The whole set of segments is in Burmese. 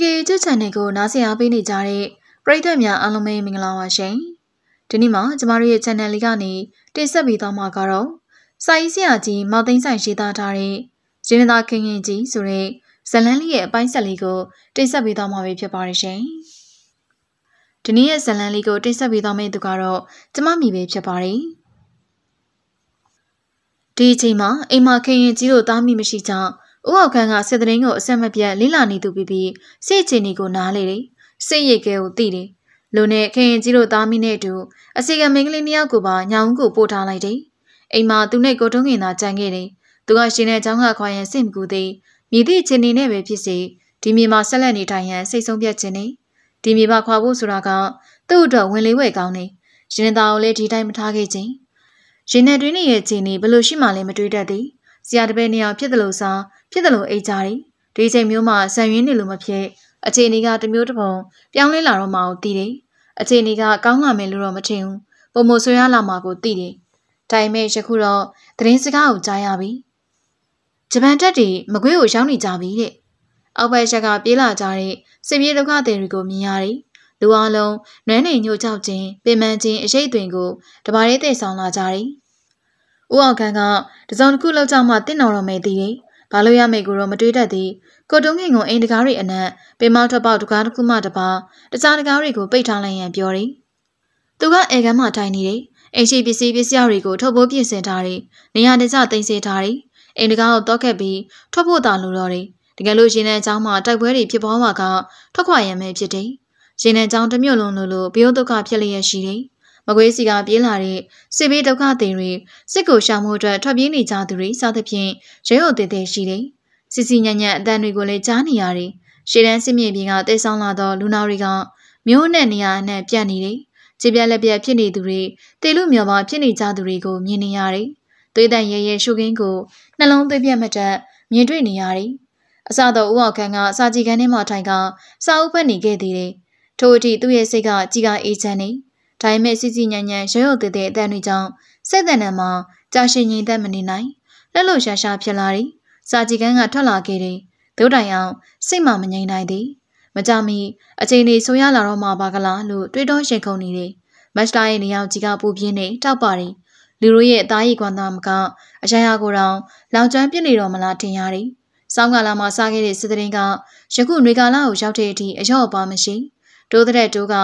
TK ချစ်ချန်နယ်ကိုနားဆင်အားပေးနေကြတဲ့ပရိသတ်များအားလုံးပဲမင်္ဂလာပါရှင်။ဒီနေ့မှာကျမတို့ရဲ့ channel လေးကနေတင်ဆက်ပေးသွားမှာကတော့စာရေးဆရာကြီးမောင်သိန်းဆိုင်ရေးသားထားတဲ့ရင်းသားခင်ခင်ကြီးဆိုတဲ့ဇလန်းလေးရဲ့အပိုင်းဆက်လေးကိုတင်ဆက်ပေးသွားမှာဖြစ်ပါတယ်ရှင်။ဒီနေ့ရဲ့ဇလန်းလေးကိုတင်ဆက်ပေးသွားမယ့်သူကတော့ကျမမိပဲဖြစ်ပါတယ်။ဒီအချိန်မှာအိမ်မခင်ခင်ကြီးတို့တားမိမရှိကြောင်း ဦးအောင်ခန်းကစစ်တရင်ကိုအဆက်မပြတ်လေးလာနေသူပြီးပြီးစိတ်ချင်နေကိုနားလေတယ်စိတ်ရိတ်ကဲကိုသိတယ်လူနဲ့ခင်ရင်ကြီးတို့သားမိနဲ့အတူအစီကမင်းကလေးနှစ်ယောက်ကိုပါညောင်ကိုပို့ထားလိုက်တယ်အိမ်မှာသူနဲ့ကိုတုံးငင်သာကြံခဲ့တယ်သူကရှင်တဲ့เจ้าကခွာရင်စိတ်မကူသေးမြည်သည့်ချင်းနေနဲ့ပဲဖြစ်စေဒီမြေမှာဆက်လက်နေထိုင်ရန်စိတ်ဆုံးဖြတ်ခြင်းနေဒီမြေမှာခွာဖို့ဆိုတာကသူ့အတွက်ဝင်လေးဝဲကောင်းနေရှင်သားကိုလည်းဒီတိုင်းမထားခဲ့ခြင်းရှင်နဲ့တွင်းနေရဲ့ခြေနေဘလို့ရှိမှလည်းမတွေးတတ်သည်ဆရာတပည့်နှစ်ယောက်ဖြစ်တယ်လို့စား ဖြစ်တယ်လို့အိတ်ကြတယ်ဒီချိန်မျိုးမှာဆံရင်းနေလို့မဖြစ်အခြေအနေကတမျိုးတစ်ပုံပြောင်းလဲလာတော့မှကိုသိတယ်အခြေအနေကကောင်းလာမယ်လို့တော့မထင်ဘူးပုံမဆွေးရလာမှာကိုသိတယ်ဒါပေမဲ့ယခုတော့သတင်းစကားကိုကြားရပြီဂျပန်တပ်တွေမကွေးကိုရောက်နေကြပြီတဲ့အောက်ဘက်ရက်ကပြေးလာကြတဲ့စစ်ပြေးဒုက္ခသည်တွေကိုမြင်ရတယ်လူအလုံးနွမ်းနေညို့ကြောက်ခြင်းပင်ပန်းခြင်းအရေးအသွင်ကိုတပါးလေးတည်ဆောင်လာကြတယ်။ဦးအောင်ခန်းကတစုံတစ်ခုလောက်ကြမှတင့်တော်တော်မယ်တည်တယ်။ ဘာလို့ရမေကိုတော့မတွေးတတ်သည်ကိုတုံးငင်ကိုအိမ်တကားတွေအနက်ပင်မထွက်ပေါက်တကားတစ်ခုမှတစ်ပါးတခြားတကားတွေကိုပိတ်ထားလိုက်ရန်ပြောတယ်သူကအေကမ်းမှတိုင်နေတယ်အိမ်ရှိပစ္စည်းပစ္စည်းတွေကိုထုတ်ဖို့ပြင်ဆင်ထားတယ်နေရာတကျတင်စေထားတယ်အိမ်တကားကိုတော့ခက်ပြီးထွက်ဖို့တာလိုတော့တယ်တကယ်လို့ရှင်တဲ့အကြောင်းမှာတိုက်ပွဲတွေဖြစ်ပွားမှာကထွက်ခွာရမယ်ဖြစ်တယ်ရှင်တဲ့အကြောင်းတစ်မြို့လုံးလိုလိုဘိုးဒုက္ခဖြစ်လျက်ရှိတယ် မကွေးစီကပြေးလာတဲ့စစ်ဘေးဒုက္ခသည်တွေစစ်ကိုရှာမှုအတွက်ထွက်ပြေးနေကြသူတွေစသဖြင့်ရဲဟုတ်တဲ့တဲ့ရှိတယ်။စစ်စီညံ့ညံ့အတန်တွေကိုလည်းကြားနေရတယ်။ရှေ့တန်းစစ်မြေပြင်ကတဲဆောင်လာသောလူနာတွေကမျိုးနဲ့နေရာနဲ့ပြတ်နေတယ်။ခြေပြက်လက်ပြက်ဖြစ်နေသူတွေတေလူမြော်ပါဖြစ်နေကြသူတွေကိုမြင်နေရတယ်။သွေးတန်ရဲရဲရှုခင်းကိုနှလုံးသွေးပြက်မတက်မြင်တွေ့နေရတယ်။အစတော့ဦးအောင်ခန်းကစာကြည့်ခန်းထဲမှာထိုင်ကစာအုပ်ဖတ်နေခဲ့သေးတယ်။ထို့အထိသူ့ရဲ့စိတ်ကကြီးကအေးချမ်းနေ။ ဒါပေမဲ့စီစီညံညံရုံရုံတည်တဲ့အတန်တွေကြောင့်စိတ်တန်တန်မှာကြာရှည်ငြိမ်သက်မနေနိုင်လက်လို့ရှာရှာဖြစ်လာသည်စာကြည့်ကန်းကထွက်လာခဲ့သည်ဒုတိုင်အောင်စိတ်မှမငြိမ်နိုင်သည်မကြမီအချိန်လေးဆိုရလာတော့မှပါကလားလို့တွေးတောရှင်ခုန်နေတယ်မတ်တာရဲ့နေရာကြီးကပူပြင်းနေတောက်ပါတယ်လူတို့ရဲ့အသားရည်ကွမ်းသားမကအရာရာကိုတောင်လောင်ကျွမ်းပြစ်နေတော့မလားထင်ရတယ်စောင်းကာလာမှာစားခဲ့တဲ့စစ်တရင်ကယခုຫນွေကာလာကိုရောက်တဲ့အထိအရော့ပါမရှိ။ တိုးတဲ့တိုးက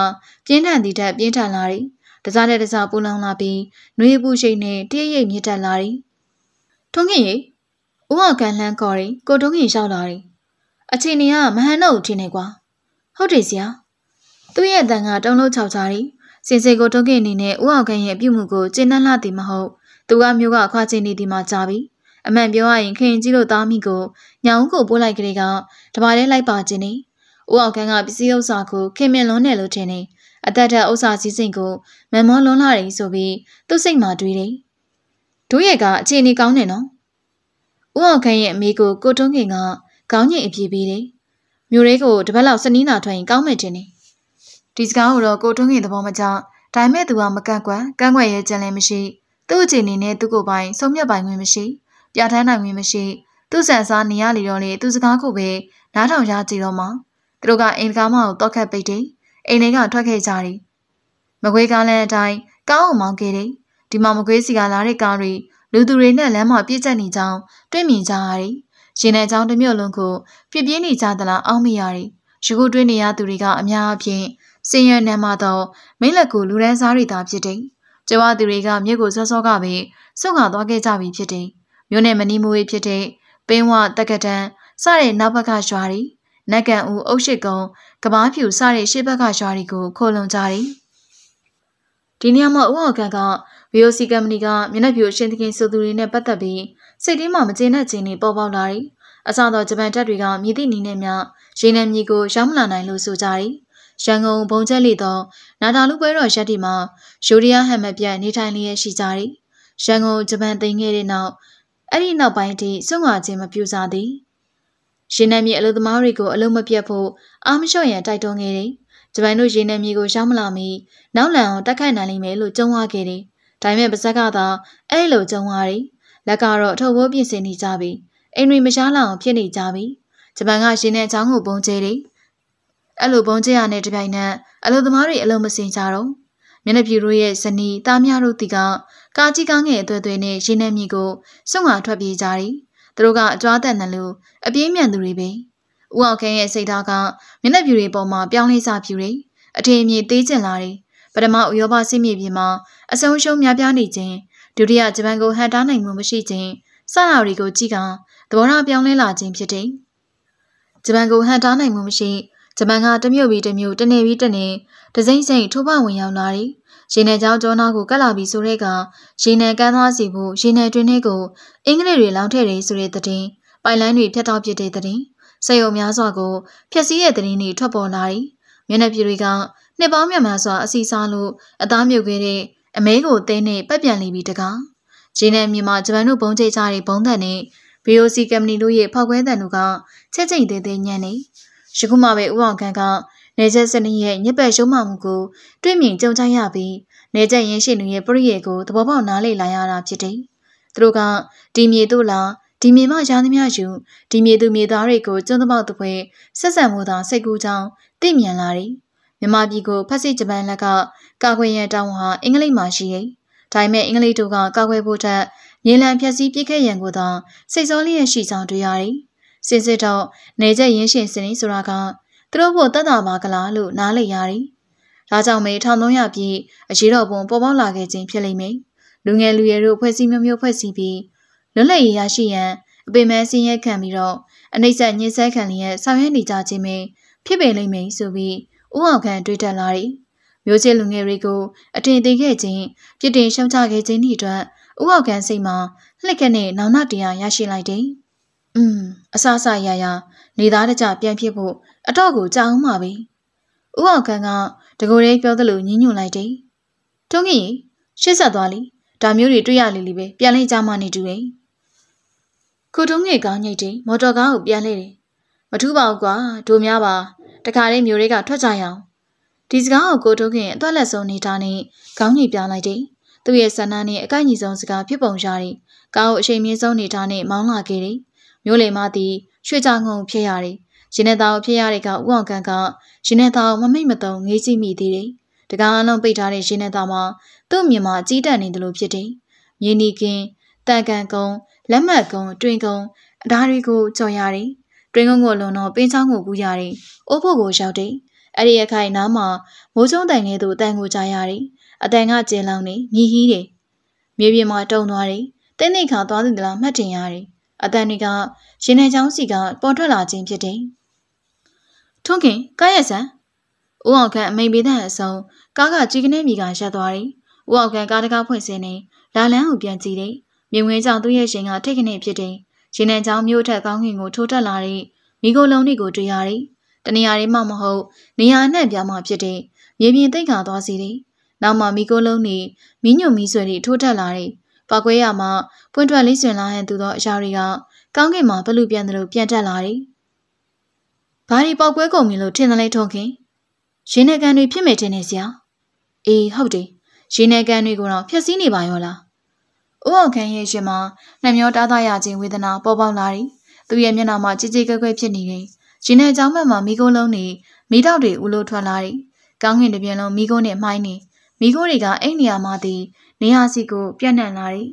ပြင်းထန်သည့်ထက်ပြင်းထန်လာသည်။တစားတဲ့တစားပူလောင်လာပြီးနှွေးပူရှိန်နဲ့တည့်ရိပ်မြင့်တက်လာသည်။ထုံးခင်ရေဦးအောင်ကန်လှမ်းခေါ်ရီကိုထုံးခင်လျှောက်လာသည်။အချိန်ကြီးကမဟန်တော့ထင်နေကွာ။ဟုတ်တယ်ဆရာ။သူ့ရဲ့အတန်ကတုံးလုံးချောက်ချသည်။စင်စေကိုထုံးခင်အနေနဲ့ဦးအောင်ကန်ရဲ့အပြုမှုကိုကျဉ်းနှံ့လာသည်မဟုတ်။သူကမျိုးကခွာချင်းနေသည်မှကြားပြီးအမှန်ပြောရရင်ခင်ကြီးတို့သားမိကိုညောင်ကိုပို့လိုက်ကလေးကတပါးလေးလိုက်ပါခြင်းနေ ဦးအောင်ခန်းကပစ္စည်းဥစ္စာကိုခင်မင်လွန်းတယ်လို့ထင်နေအသက်ထက်ဥစ္စာစည်းစိမ်ကိုမမောလွန်းလာတယ်ဆိုပြီးသူ့စိတ်မှာတွေးတယ်တို့ရဲ့ကအခြေအနေကောင်းနေနော်ဦးအောင်ခန်းရဲ့အမေကိုကိုတွန်းခင်ကခေါင်းညိတ်အပြေးပေးတယ်မြို့လေးကိုတပတ်လောက်စနီးနာထွက်ရင်ကောင်းမယ်တင်နေဒီစကားကိုတော့ကိုတွန်းခင်သဘောမကျဒါပေမဲ့သူကမကန့်ကွက်ကန့်ကွက်ရဲကြံလည်းမရှိသူ့အခြေအနေနဲ့သူ့ကိုယ်ပိုင်ဆုံးဖြတ်ပိုင်ခွင့်မရှိပြဋ္ဌာန်းနိုင်ခွင့်မရှိသူ့ဆန်စားနေရလေတော့လေသူစကားကိုပဲနားထောင်ရကြည့်တော့မှ သူတို့ကအိမ်ကားမကိုတော့ခတ်ပိတ်တယ်အိမ်တွေကထွက်ခဲ့ကြတယ်မကွေးကားလမ်းအတိုင်းကားအောင်မောင်းခဲ့တယ်ဒီမှာမကွေးစီကလာတဲ့ကားတွေလူသူတွေနဲ့လမ်းမှာပြည့်ကျက်နေကြောင်းတွေ့မြင်ကြရတယ်ရှင်တဲ့ကြောင်းတစ်မျိုးလုံးကိုပြပြင်းနေကြသလားအောင်းမရတယ်ရခုတွေ့နေရသူတွေကအများအပြားစင်ရနံမှာတော့မိလက်ကိုလူရန်စားတွေသာဖြစ်တယ်ကျဝသူတွေကမြစ်ကိုစောစောကပဲဆုတ်ခါသွားခဲ့ကြပြီဖြစ်တယ်မြို့နယ်မနီမွေးဖြစ်တဲ့ပင်းဝတက်ကတန်စတဲ့နောက်ဘက်ကရွာတွေ နက်ကန်ဦးအုတ်ရှိကုံကဘာဖြူစတဲ့ရှေ့ဘက်ကရွာတွေကိုခိုလုံကြတယ်။ဒီနေရာမှာဦးအောင်ကန်က VOC ကမ္ပဏီကမျက်နှာပြူအရှင်သခင်ဆိုသူတွေနဲ့ပတ်သက်ပြီးစိတ်ထဲမှာမကျေနပ်ခြင်းတွေပေါ်ပေါက်လာတယ်။အစတော့ဂျပန်တပ်တွေကမြည်သည့်နီးနဲ့များရေနံမြေကိုရောက်မလာနိုင်လို့ဆိုကြတယ်။ရန်ကုန်ဘုံကျက်လေတော့နာတာလူပွဲတော်ရက်ဒီမှာယူရီးယားဟမ်မပြတ်နေထိုင်လျက်ရှိကြတယ်။ရန်ကုန်ဂျပန်သိမ်းခဲ့တဲ့နောက်အဲ့ဒီနောက်ပိုင်းထိစွန့်ခွာခြင်းမပြုစားသည်။ ရေနံမြေအလုပ်သမားတွေကိုအလုံးမပြတ်ဖို့အာမလျှော့ရန်တိုက်တွန်းခဲ့တယ်။ဂျပန်တို့ရေနံမြေကိုရောက်မလာမီနောက်လန်အောင်တက်ခိုက်နိုင်လိမ့်မယ်လို့ကြုံဝါခဲ့တယ်။ဒါပေမဲ့ပါဇက်ကသာအဲ့လိုကြုံဝါတယ်။လက်ကတော့ထုတ်ဖို့ပြင်ဆင်နေကြပြီ။အိမ်တွေမရှားလောက်အောင်ဖြစ်နေကြပြီ။ဂျပန်ကရေနံချောင်းကိုပုံကျဲတယ်အဲ့လိုဘုံကျရနဲ့တပြိုင်နက်အလုံသမားတွေအလုံးမစင်ကြတော့မျက်နှာပြူတို့ရဲ့ဇနီးတားမြတို့တီကကာကြီးကောင်းငယ်အသွဲသွဲနဲ့ရင်းနှက်မြစ်ကိုစွန့်ငါထွက်ပြေးကြတယ် သူတို့ကအကြွားတက်တယ်လို့အပြေးမြန်သူတွေပဲဦးအောင်ခဲရဲ့စိတ်ဓာတ်ကမျက်နှာပြူတွေပေါ်မှာပြောင်းလဲစပြူတယ်အထင်အမြင်သေးကျင်လာတယ်ပထမဥရောပစစ်မြေပြင်မှာအဆုံးရှုံးများပြားနေခြင်းဒုတိယဂျပန်ကိုဟန်တားနိုင်မှုမရှိခြင်းစတာတွေကိုကြည့်ကသဘောထားပြောင်းလဲလာခြင်းဖြစ်တယ်ဂျပန်ကိုဟန်တားနိုင်မှုမရှိဂျပန်ကတမျိုးပြီးတမျိုးတနေပြီးတနေဒစိမ့်စိမ့်ထိုးပဝင်ရောက်လာတယ် ရေနယ်ကျောင်းကျောနာကိုကတ်လာပြီးဆိုတဲ့ကရေနယ်ကန်းသွားစီဖို့ရေနယ်တွင်တွေကိုအင်္ဂလိပ်တွေလောင်းထည့်တယ်ဆိုတဲ့သတင်းပိုင်လန်းတွေဖျက်တောက်ပစ်တဲ့သတင်းစက်ရုံများစွာကိုဖျက်ဆီးတဲ့သတင်းတွေထွက်ပေါ်လာတယ်မျက်နှာပြတွေကနှစ်ပေါင်းများများစွာအစီစားလို့အသားမြုပ်ခဲ့တဲ့အမဲကိုသင်းနဲ့ပတ်ပြန်လိပြီးတကားရေနယ်မြေမှာဂျပန်တို့ဘုံကျိတ်ကြတဲ့ဘုံသက်နဲ့ BOC ကမ္ပဏီတို့ရဲ့ဖောက်ခွဲတန်တို့ကချက်ချင်းသေးသေးညံ့နေယခုမှပဲဦးအောင်ခန့်က နေချက်စနစ်ရဲ့ညက်ပတ်ရှုံးမှမှုကိုတွေ့မြင်ကြုံကြရပြီးနေချက်ရင်းရှင်တွေရဲ့ပရိယေကိုသဘောပေါက်နားလေလာရတာဖြစ်တယ်။သူတို့ကဒီမြေတို့လားဒီမြေမှရာသမျှယူဒီမြေသူမြေသားတွေကိုကျွန်းသပေါက်တစ်ဖွဲဆက်ဆံမှုသာစိတ်ကူးကြောင်းသိမြင်လာတယ်။မြမပြည်ကိုဖက်စစ်ဂျပန်လက်ကကာကွယ်ရန်တောင်းဟာအင်္ဂလိပ်မှာရှိတယ်။ဒါပေမဲ့အင်္ဂလိပ်တို့ကကာကွယ်ဖို့ထက်မြေလံဖြက်စီးပြစ်ခဲ့ရန်ကိုသာစိတ်စောလျက်ရှိကြောင်းတွေ့ရတယ်။စစ်စစ်တော့နေချက်ရင်းရှင်စနေဆိုတာက သူတို့ဖို့တတ်တာပါကလားလို့နားလေရတယ်။ဒါကြောင့်မေ1300ပြည်အရေးတော်ပုံပေါ်ပေါက်လာခဲ့ခြင်းဖြစ်လိမ့်မယ်။လူငယ်လူရွယ်တို့ဖွဲ့စည်းမျိုးမျိုးဖွဲ့စည်းပြီးလွတ်လပ်ရေးရရှိရန်အပေမဲစင်းရဲခံပြီးတော့အနှိမ့်ဆက်ညှင်းဆဲခံလျက်ဆောင်ရွက်နေကြခြင်းပဲဖြစ်ပေလိမ့်မယ်ဆိုပြီးဥအောင်ခံတွေးတက်လာတယ်။မျိုးချစ်လူငယ်တွေကိုအထင်သေးခဲ့ခြင်းပြစ်တင်ရှုံချခဲ့ခြင်းဤအတွက်ဥအောင်ခံစိတ်မှာလှက်ခက်နဲ့နောင်နာတရားရရှိလိုက်တယ်။อืมအဆအဆရရနေသားတကြပြန်ဖြစ်ဖို့ အတော့ကိုကြောက်မှပဲ။ဥအောင်ခံကတကိုယ်လေးပြောသလိုညှဉ်းညွန်လိုက်တယ်။ထုံးကြီးရှေ့ဆက်သွားလိဒါမျိုးတွေတွေ့ရလိလိပဲပြန်လေးကြမှနေတူတယ်။ခုထုံးငယ်ကောင်းညိတ်တယ်မော်တော်ကားကိုပြန်လေတယ်။မထူးပါဘူးကွာဒိုများပါတခါလေးမျိုးတွေကထွက်ကြရအောင်။ဒီစကားကိုကိုထုံးခင်အသွက်လက်ဆုံးနေတာနဲ့ခေါင်းညိပြလိုက်တယ်။သူ့ရဲ့ဆန္ဒနဲ့အကိုက်ညီဆုံးစကားဖြစ်ပုံရတယ်။ကားကိုအချိန်မြင့်ဆုံးနေတာနဲ့မောင်းလာခဲ့တယ်။မျိုးလေမသည်ရွှေကြငုံဖြစ်ရတယ်။ ရင်းနဲ့သားဖြစ်ရတဲ့ကဥအောင်ကန်ကရင်းနဲ့သားမမိတ်မတုံငေးကြည့်မိသေးတယ်။တကားအလုံးပိတ်ထားတဲ့ရင်းနဲ့သားမှာသူ့မြင်မှာကြီးတက်နေတယ်လို့ဖြစ်တယ်။မြေနီကင်းတန်ကန်ကုန်းလက်မှတ်ကုန်းတွင်ကုန်းအဓာတွေကိုကြော်ရတယ်။တွင်ကုန်းကိုလွန်တော့ပင်းချောင်းကိုကူးရတယ်။အိုးဖို့ကိုရောက်တယ်။အဲ့ဒီအခိုင်နားမှာမိုးချုံတိုင်လေးသူအတန်ကိုကြားရတယ်။အတန်ကကျင်းလောင်းနေမြည်ဟီးတယ်။မြေပြင်မှာတုံသွားတယ်။တင်းနေခါသွားတယ်လားမှတ်တင်ရတယ်။အတန်တွေကရင်ထဲချောင်းစီကပေါ်ထွက်လာခြင်းဖြစ်တယ်။ ထွန်းခင်ကားရဆန်ဦးအောင်ခန့်အမိန်ပေးတဲ့အဆုံးကားကကြီးကနေမိကရပ်သွားတယ်။ဦးအောင်ခန့်ကားတကားဖွင့်စင်းနေလာလန်းကိုပြန်ကြည့်တယ်။မြင်ဝင်ကြောင့်သူ့ရဲ့ရှင်ကထိတ်ခနဲ့ဖြစ်တယ်။ရင်ထဲချောင်းမျိုးထက်ကောင်းကင်ကိုထိုးတက်လာတဲ့မိကိုလုံးတွေကိုတွေ့ရတယ်။တနေရာလေးမှမဟုတ်နေရာနဲ့ပြမှဖြစ်တဲ့မြေပြင်သိပ်ခါသွားစီတယ်။နောက်မှမိကိုလုံးနေမိညွတ်မီးဆွဲတွေထိုးတက်လာတဲ့ပောက်ကွဲရမှာပွင့်ထွက်လေးဆွင်လာဟန်သူသောအရာတွေကကောင်းကင်မှာဘလူပြန်တယ်လို့ပြန်တက်လာတယ်။ ဘာဒီပောက်ကွဲကုန်ပြီလို့ထင်တယ်လေထုံခင်။ရင်းနေကန်တွေဖြစ်မယ်ထင်နေစရာ။အေးဟုတ်တယ်။ရင်းနေကန်တွေကိုတော့ဖျက်ဆီးနေပါရောလား။ဦးအောင်ခန်းရဲ့ရှင်မှာနှမျောတားသားရခြင်းဝေဒနာပေါ်ပေါက်လာတယ်။သူ့ရဲ့မျက်နှာမှာကြည်ကြည်ကွဲကွဲဖြစ်နေတယ်။ရင်းနေကြောင်းဘက်မှာမိခိုးလုံးနေမိတော့တွေဦးလို့ထွက်လာတယ်။ကောင်းကင်တစ်ပြင်းလုံးမိခိုးနဲ့မှိုင်းနေမိခိုးတွေကအိမ်နေရာမှာတည်နေဟာစီကိုပြန့်နှံ့လာတယ်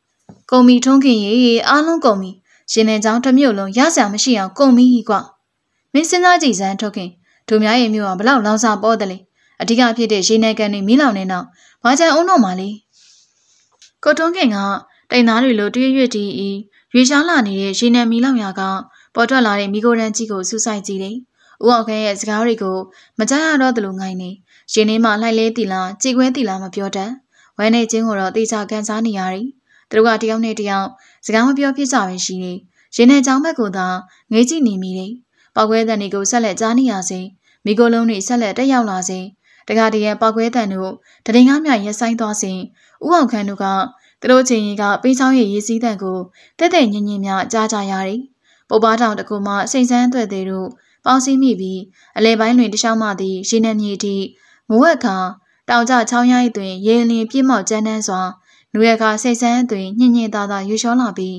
။ကုံမီထုံးခင်ရေအားလုံးကုံမီရင်ထဲချောင်းတစ်မြို့လုံးရစရာမရှိအောင်ကုန်ပြီကွာ မင်းစဉ်းစားကြည့်စမ်းထုတ်ခင်ဒုများရဲ့မြို့ကဘလောက်လောင်စာပေါ်တယ်လေအဓိကဖြစ်တဲ့ရေနယ်ကန်တွေမီးလောင်နေတော့ဘာကြံအောင်တော့မှလေကိုထုံးခင်ကတိန်သားတွေလိုတွဲရွတီဤရွေရှားလာနေတဲ့ရေနယ်မီးလောင်ရာကပေါ်ထွက်လာတဲ့မိကိုရန်ကြီးကိုစူးစိုက်ကြည့်တယ်။ဦးအောင်ခဲရဲ့စကားတွေကိုမကြားရတော့သလိုငိုင်းနေ။ရှင်နေမှလှိုက်လဲတီလာကြည်ခွဲတီလာမပြောတတ်။ဝဲနေချင်းကိုတော့တေချာကန်စားနေရတယ်။သူတို့ကတယောက်နဲ့တယောက်စကားမပြောဖြစ်ကြပဲရှိနေ။ရင်ထဲချောင်းဘက်ကိုသာငေးကြည့်နေမိတယ်။ ပောက်ကွဲတန်တွေကိုဆက်လက်ကြားနေရစေ။မိကိုလုံးတွေဆက်လက်တက်ရောက်လာစေ။တခါတည်းရဲ့ပောက်ကွဲတန်တို့တရင်ကားမြရက်ဆိုင်သွားစဉ်ဦးအောင်ခန်းတို့ကသူတို့ချင်းကြီးကပေးချောင်းရဲ့ရေးစည်းတန်ကိုတက်တဲ့ညင်ညင်များကြားကြရတယ်။ပုပ္ပါတောင်တကူမှစိန်ဆန်းသွဲ့သေးတို့ပေါင်းစည်းမိပြီးအလဲပိုင်းတွင်တခြားမှသည်ရေနံမြေထိမိုးဝက်ခါတောင်ကျချောင်းရိုက်တွင်ရေလင်းပြည့်မောက်ကျန်းတန်းစွာနွေအခါစိတ်ဆန်းတွင်ညင်ညင်သာသာရွှေလျှောလာပြီး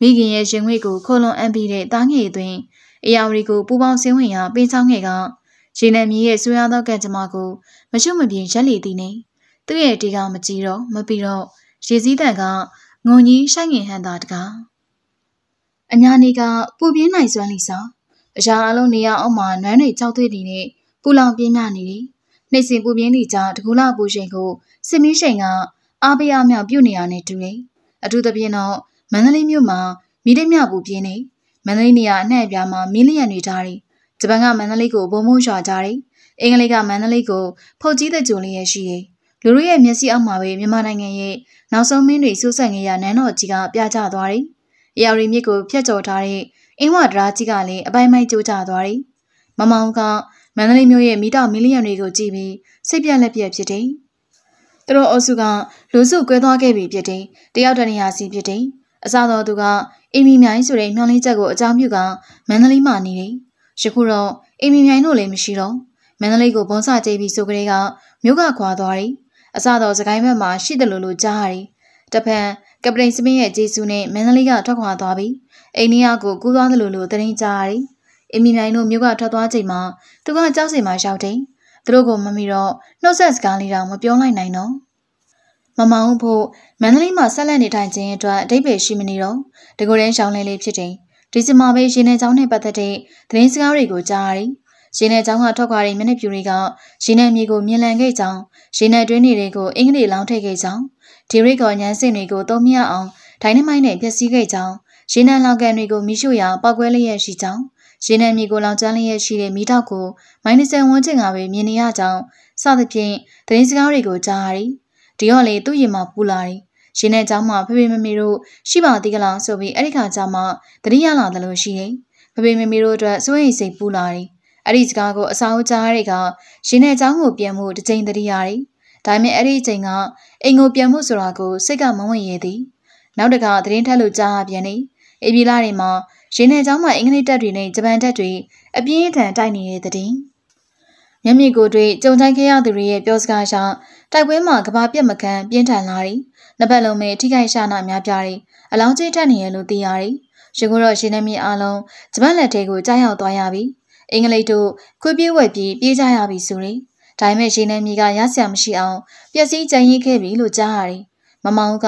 မိခင်ရဲ့ရင်ငွေကိုခိုလွန်အပ်ပြီးတဲ့တားငယ်တွင် အရာဝတီကိုပူပေါင်းစင်းဝင်ရာပေးချောင်းငယ်ကရေနံမြေရဲ့ဆွေးရသောကံကြမ္မာကိုမရှုမပြေရက်လေသည်နေသူ့ရဲ့တီကမကြည့်တော့မပြီးတော့ရေစည်းတန်ကငုံကြီးရှိုက်ငင်ဟန်တာတကားအညာနေကပူပြင်းနိုင်စွမ်းလီစာအရာအလုံးနေရအောင်မှာနွမ်းတွေကြောက်သွေးတည်နေပူလောင်ပြင်းပြနေတယ်နှိမ့်စင်ပူပြင်းနေကြတကူလာပူရှင်ကိုစစ်မီးရှိန်ကအားပေးအမြောက်ပြုတ်နေရတဲ့တူတယ်အထူးသဖြင့်တော့မန္တလေးမြို့မှာမိလိမြပူပြင်းနေ မန္တလေးနေရာအနှံ့အပြားမှာမီလီယံတွေထားတယ်ဂျပန်ကမန္တလေးကိုဘုံဘုံရွာကြတယ်အင်္ဂလိပ်ကမန္တလေးကိုဖုတ်ကြီးတဲ့ကြုံလေးရရှိတယ်လူတို့ရဲ့မျက်စိအောက်မှာပဲမြန်မာနိုင်ငံရဲ့နောက်ဆုံးမင်းတွေစိုးဆက်နေရနန်းတော်ကြီးကပြကြသွားတယ်။ရာရီမြစ်ကိုဖျက်ကျော်ထားတဲ့အင်းဝဒရာကြီးကလည်းအပိုင်းပိုင်းကျိုးကျသွားတယ်။မမောင်ကမန္တလေးမြို့ရဲ့မီတာမီလီယံတွေကိုကြည့်ပြီးစိတ်ပြက်လက်ပြက်ဖြစ်တယ်။သူတို့အုပ်စုကလူစုကွဲသွားခဲ့ပြီဖြစ်တယ်။တယောက်တနေရာစီဖြစ်တယ်။အစတော့သူက အီမီမြိုင်ဆိုတဲ့မျောလင်းချက်ကိုအကြောင်းပြုကမန္တလေးမှာနေတယ်။ယခုတော့အီမီမြိုင်တို့လည်းမရှိတော့မန္တလေးကိုဘုံစကြိတ်ပြီးဆိုကြတဲ့ကမြို့ကခွာသွားတယ်။အစတော့စကိုင်းဘက်မှာရှိတယ်လို့လို့ကြားရတယ်။တဖန်ကပတိန်စမင်းရဲ့ဂျေစုနဲ့မန္တလေးကထွက်ခွာသွားပြီးအိန္ဒိယကိုကူးသွားတယ်လို့လို့သတင်းကြားရတယ်။အီမီမြိုင်တို့မြို့ကထွက်သွားချိန်မှာသူကကြောက်စင်မှာရောက်တယ်။သူတို့ကိုမမီတော့နှုတ်ဆက်စကားလေးတောင်မပြောလိုက်နိုင်တော့ မမောင်ဖို့မန္တလေးမှာဆက်လက်နေထိုင်ခြင်းအတွက်အဓိပ္ပာယ်ရှိမနေတော့တကူရန်ရှောင်းလေးလေးဖြစ်တယ်။ဒီစမှာပဲရှင်နေချောင်းနဲ့ပတ်သက်တဲ့သတင်းစကားတွေကိုကြားရတယ်။ရှင်နေချောင်းကထွက်ခွာတဲ့မျက်နှာပြူတွေကရှင်နေမြေကိုမြင်လန်ခဲ့ကြောင်းရှင်နေတွင်းတွေကိုအင်္ဂလိပ်လောင်းထည့်ခဲ့ကြောင်းဒီရိကောညန်းစင်တွေကိုသုံးမရအောင်ဒိုင်းနမိုင်းနဲ့ဖျက်ဆီးခဲ့ကြောင်းရှင်နေလောင်ကန်တွေကိုမိရှုရာပောက်ကွဲလျက်ရှိကြောင်းရှင်နေမြေကိုလောင်ကျွမ်းလျက်ရှိတဲ့မိတောက်ကိုမိုင်းနစံဝန်းကျင်ကပဲမြင်နေရကြောင်းစသဖြင့်သတင်းစကားတွေကိုကြားရတယ်။ ဒီတော့လေသူ့ရင်မှာပူလာတယ်။ရှင်နဲ့เจ้าမဖေဖေမမေတို့ရှိပါသေးကလားဆိုပြီးအဲ့ဒီခါကျမှတတိယလာတယ်လို့ရှိတယ်။ဖေဖေမမေတို့အတွက်စိုးရိမ်စိတ်ပူလာတယ်။အဲ့ဒီစကားကိုအစာအုပ်ကြားရတဲ့ကရှင်နဲ့เจ้าကိုပြန်မှုတစ်ချိန်တတိယရတယ်။ဒါပေမဲ့အဲ့ဒီအချိန်ကအိမ်ကိုပြန်မှုဆိုတာကိုစိတ်ကမဝင်ရသည်။နောက်တကသတင်းထက်လို့ကြားပြန်နေ။အေးပြီလာတွေမှာရှင်နဲ့เจ้าမအင်္ဂလိပ်တပ်တွေနဲ့ဂျပန်တပ်တွေအပြင်းအထန်တိုက်နေတဲ့တဲ့ မျက်မြင်ကိုယ်တွေ့ကြုံတိုင်းခဲ့ရသူတွေရဲ့ပြောစကားကြောင့်တိုက်ပွဲမှာကဘာပြက်မခံပြင်းထန်လာတယ်။နှစ်ပတ်လုံးပဲထိခိုက်ရှာနာများပြားတယ်။အလောင်းကျိတ်ထက်နေရလို့သိရတယ်။ရှင်ကိုတော့ရှင်နေမြေအားလုံးဂျပန်လက်ထဲကိုကြားရောက်သွားရပြီ။အင်္ဂလိပ်တို့ခွေးပြေးဝက်ပြေးပြေးကြရပြီဆိုရင်ဒါပေမဲ့ရှင်နေမြေကရဆရာမရှိအောင်ပျက်စီးကြံရင်ခဲ့ပြီလို့ကြားရတယ်။မမောင်က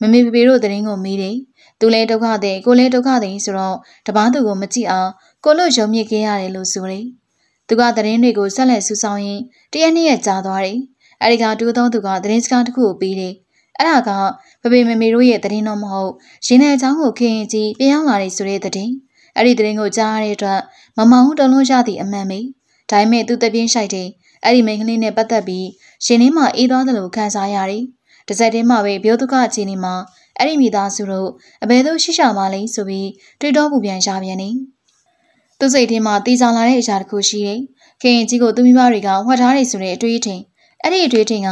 မမေဖေဖေတို့သတင်းကိုမေးတယ်။သူလည်းဒုက္ခသည်ကိုလည်းဒုက္ခသည်ဆိုတော့တပားသူကိုမကြည့်အောင်ကိုလို့ယုံမြင့်ခဲ့ရတယ်လို့ဆိုတယ်။ သူကသတင်းတွေကိုဆက်လက်စူးစောင်းရင်းတရက်နှစ်ရက်ကြာသွားတယ်။အဲဒီကတူသောသူကသတင်းစကားတစ်ခုကိုပြီးတယ်။အဲ့ဒါကပပေမမေတို့ရဲ့သတင်းတော့မဟုတ်ရင်းတဲ့အကြောင်းကိုခင်ကြီးပြန်ရောက်လာတယ်ဆိုတဲ့သတင်း။အဲ့ဒီသတင်းကိုကြားရတဲ့အတွက်မမောင်တလုံးရသည့်အမှန်ပဲ။ဒါပေမဲ့သူတပြင်းရှိုက်တယ်။အဲ့ဒီမိန်းကလေးနဲ့ပတ်သက်ပြီးရှင်င်းမအေးသွားတယ်လို့ခံစားရတယ်။တစ်စက်တည်းမှာပဲပြောဒုက္ခအခြေအနေမှာအဲ့ဒီမိသားစုတို့အဘယ်သို့ရှိရှာမလဲဆိုပြီးတွေ့တော့ပူပြန်ရှာပြန်နေ။ သူစိတ်ထဲမှာတေးချလာတဲ့အရာတစ်ခုရှိတယ်။ခင်ကြီးကိုသူမိဘတွေကဝှက်ထားတယ်ဆိုတဲ့အတွေးထင်အဲ့ဒီအတွေးထင်က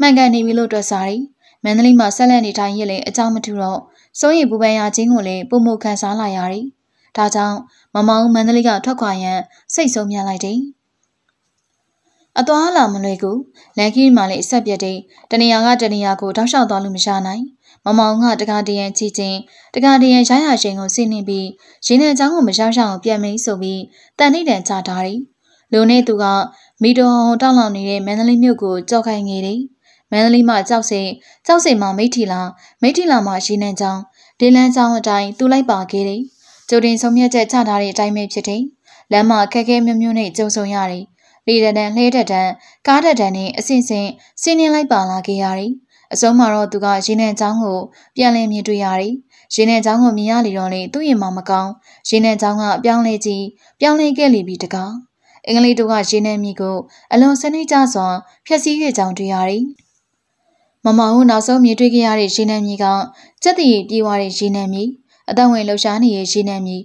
မှန်ကန်နေပြီလို့တွက်စားတယ်။မန္တလေးမှာဆက်လက်နေထိုင်ရလေအကြောင်းမထူတော့စိုးရိမ်ပူပန်ရခြင်းကိုလည်းပုံမှုခံစားလာရတယ်။ဒါကြောင့်မမောင်မန္တလေးကထွက်ခွာရန်စိတ်ဆုံးမြန်လိုက်တယ်။အသွားလာမလွယ်ကူလန်ခီမှလည်းအဆက်ပြတ်တဲ့တနေရာကတနေရာကိုတောက်လျှောက်သွားလို့မရနိုင် မမောင်ကတကားတရန်ချီချင်းတကားတရန်ရရရှင်ကိုဆင်းနေပြီးရင်းတဲ့အကြောင်းကိုမရောက်ရှောင်ပြန်မင်းဆိုပြီးတန်နှိတ်တန်ချထားတယ်လူနဲ့သူကမီတော်တောက်လောင်နေတဲ့မန္တလေးမြို့ကိုကြောက်ခိုင်းနေတယ်မန္တလေးမှာကြောက်စိကြောက်စိမှာမိထီလာမိထီလာမှာရင်းနှန်းချောင်းဒီလန်းချောင်းအတိုင်းသူလိုက်ပါခဲ့တယ်ကျိုတင်ဆုံးမြတ်ချက်ချထားတဲ့အတိုင်းပဲဖြစ်တယ်လမ်းမှာခက်ခဲမျိုးမျိုးနဲ့ကြုံဆုံရတယ်လေတံတန်လှဲတံတန်ကားတံတန်နဲ့အဆင့်ဆင့်ဆင်းနေလိုက်ပါလာခဲ့ရတယ် အဆုံးမှာတော့သူကရင်းနှန်းချောင်းကိုပြန်လည်မြင်တွေ့ရတယ်ရင်းနှန်းချောင်းကိုမြင်ရလေတော့လေသူ့ရင်မှမကောင်းရင်းနှန်းချောင်းကအပြောင်းလဲကြည့်ပြောင်းလဲခဲ့လိပြီတကားအင်္ဂလိပ်တို့ကရင်းနှန်းမြစ်ကိုအလွန်စနစ်ကျစွာဖျက်ဆီးခဲ့ကြောင်းတွေ့ရတယ်မမောင်ကိုနောက်ဆုံးမြင်တွေ့ခဲ့ရတဲ့ရင်းနှန်းမြစ်ကစက်တည်ပြေးသွားတဲ့ရင်းနှန်းမြစ်အသက်ဝင်လှူရှားနေတဲ့ရင်းနှန်းမြစ်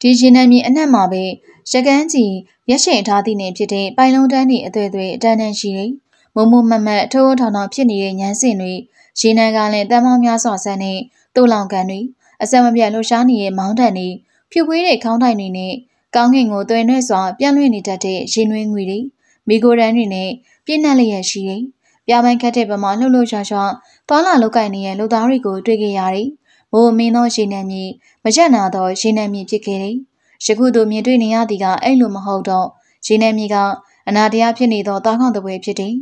ဒီရင်းနှန်းမြစ်အနက်မှာပဲရကန်းကြီးရက်ရှင်ထားသည့်နေဖြစ်တဲ့ပိုင်လုံးတန်းတွေအသွေးသွေးအတန်းတန်းရှိတယ် မုံမုံမမတ်ထိုးထောင်ထောင်ဖြစ်နေတဲ့ညမ်းစင်တွေရေနံကလည်းတမ်းမောင်းများစွာဆန်းတဲ့တူလောင်ကန်တွေအစမပြတ်လှရှားနေတဲ့မောင်းတန်တွေဖြူပွေးတဲ့ခေါင်းတိုင်တွေနဲ့ကောင်းကင်ကိုသွယ်နှဲ့စွာပြန့်လွင့်နေတတ်တဲ့ရေနွေးငွေတွေမိโกရန်တွေနဲ့ပြည့်နှက်လျက်ရှိတယ်။ပြပိုင်ခတ်တဲ့ဘက်မှာလှုပ်လှုပ်ရှားရှားသွာလာလောက်ကင်နေတဲ့လူသားတွေကိုတွေ့ခဲ့ရတယ်။မိုးမင်းသောရေနံမြေမရက်နာသောရေနံမြေဖြစ်ခဲ့တယ်။ယခုတို့မြင်တွေ့နေရသည်ကအဲ့လိုမဟုတ်တော့ရေနံမြေကအနာတရားဖြစ်နေသောတားခေါင်တပွဲဖြစ်တယ်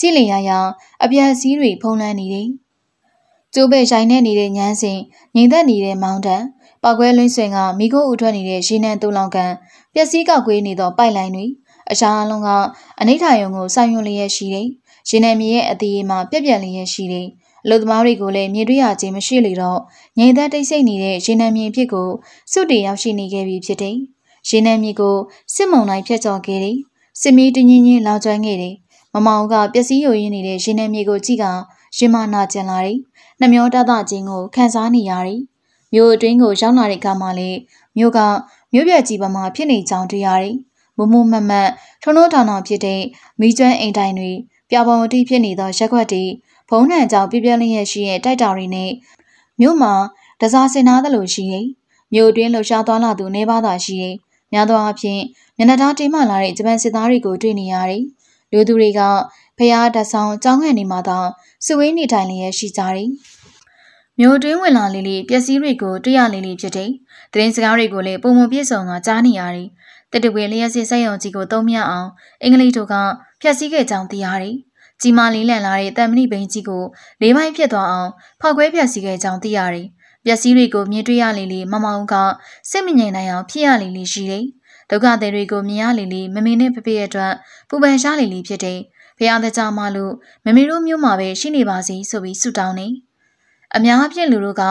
ကြည်လင်ရရအပြက်စည်းတွေဖုံးလွှမ်းနေတယ်ကျိုးပဲရိုင်းနေနေတဲ့ညန်းစင်ငိမ့်သက်နေတဲ့မောင်တန်ပောက်ကွဲလွှင့်ဆွင်ကမိခိုးဥထွက်နေတဲ့ရေနံတူလောင်ကန်ပျက်စီးကောက်ကွေးနေသောပိုက်လိုင်းတွေအရှာအလုံးကအနိဋ္ဌာယုံကိုစိုင်ယွန်လျက်ရှိတယ်ရေနံမြေရဲ့အသေးအမှာပြက်ပြက်လျက်ရှိတယ်အလုသမားတွေကိုလည်းမြေတွေ့ရခြင်းမရှိလေတော့ငြိမ်သက်တိတ်ဆိတ်နေတဲ့ရေနံမြေဖြစ်ကိုစုတည်ရောက်ရှိနေခဲ့ပြီဖြစ်တယ်ရေနံမြေကိုစစ်မုံတိုင်းဖျက်ချော်ခဲ့တယ်စစ်မီးတညင်းချင်းလောင်ကျွမ်းခဲ့တယ် မမောင်ကပျက်စီးယိုရင်းနေတဲ့ရေနံမြေကိုကြည့်ကရင်မနာကျင်လာတယ်နှမျောတသခြင်းကိုခံစားနေရတယ်မြို့အတွင်းကိုရောက်လာတဲ့အခါမှာလေမြို့ကမြို့ပြကြီးပမာဖြစ်နေကြောင်းတွေ့ရတယ်မမမမတ်ထုံထုံထောင်ထောင်ဖြစ်တဲ့မိကျွမ်းအိမ်တိုင်တွေပြပုံအတိဖြစ်နေသောရက်ွက်တွေဘုံနှံကြောင်ပြပြလင်းရရှိရဲ့တိုက်တာတွေနဲ့မြို့မှာတစားစင်နာသလိုရှိရဲ့မြို့တွင်းလှူရှားသွားလာသူနေပါသာရှိရဲ့များသောအားဖြင့်မျက်နှာသားတိမ်မှလာတဲ့ဂျပန်စစ်သားတွေကိုတွေ့နေရတယ် လူသူတွေကဖျားတဆောင်ကြောင်းခံနေမှသာစုဝေးနေထိုင်လျက်ရှိကြတယ်မြို့တွင်းဝင်လာလေးလေးပျက်စီးတွေကိုတွေ့ရလေးလေးဖြစ်တယ်။သတင်းစကားတွေကိုလည်းပုံမပြည့်စုံကကြားနေရတယ်။တတဝေလျက်စစ်ဆက်ရုံကြီးကိုသုံးမြအောင်အင်္ဂလိပ်တို့ကဖျက်ဆီးခဲ့ကြောင်းသိရတယ်။ကြီးမားလေးလန့်လာတဲ့တမ်မဏိဘိန်းကြီးကိုလေးပိုင်းဖြစ်သွားအောင်ဖောက်ခွဲဖျက်ဆီးခဲ့ကြောင်းသိရတယ်။ပျက်စီးတွေကိုမြင်တွေ့ရလေလေမမောင်ကစစ်မငြိမ်နိုင်အောင်ဖြစ်ရလေလေရှိတယ်။ ဒုက္ခသည်တွေကိုမြင်ရလေလေမမေနဲ့ဖဖေအတွက်ပူပန်ရှားလေလေဖြစ်တယ်။ဖျားတဲ့ကြမှာလို့မမေတို့မျိုးမှာပဲရှိနေပါစေဆိုပြီးဆုတောင်းနေ။အများအပြားလူတို့က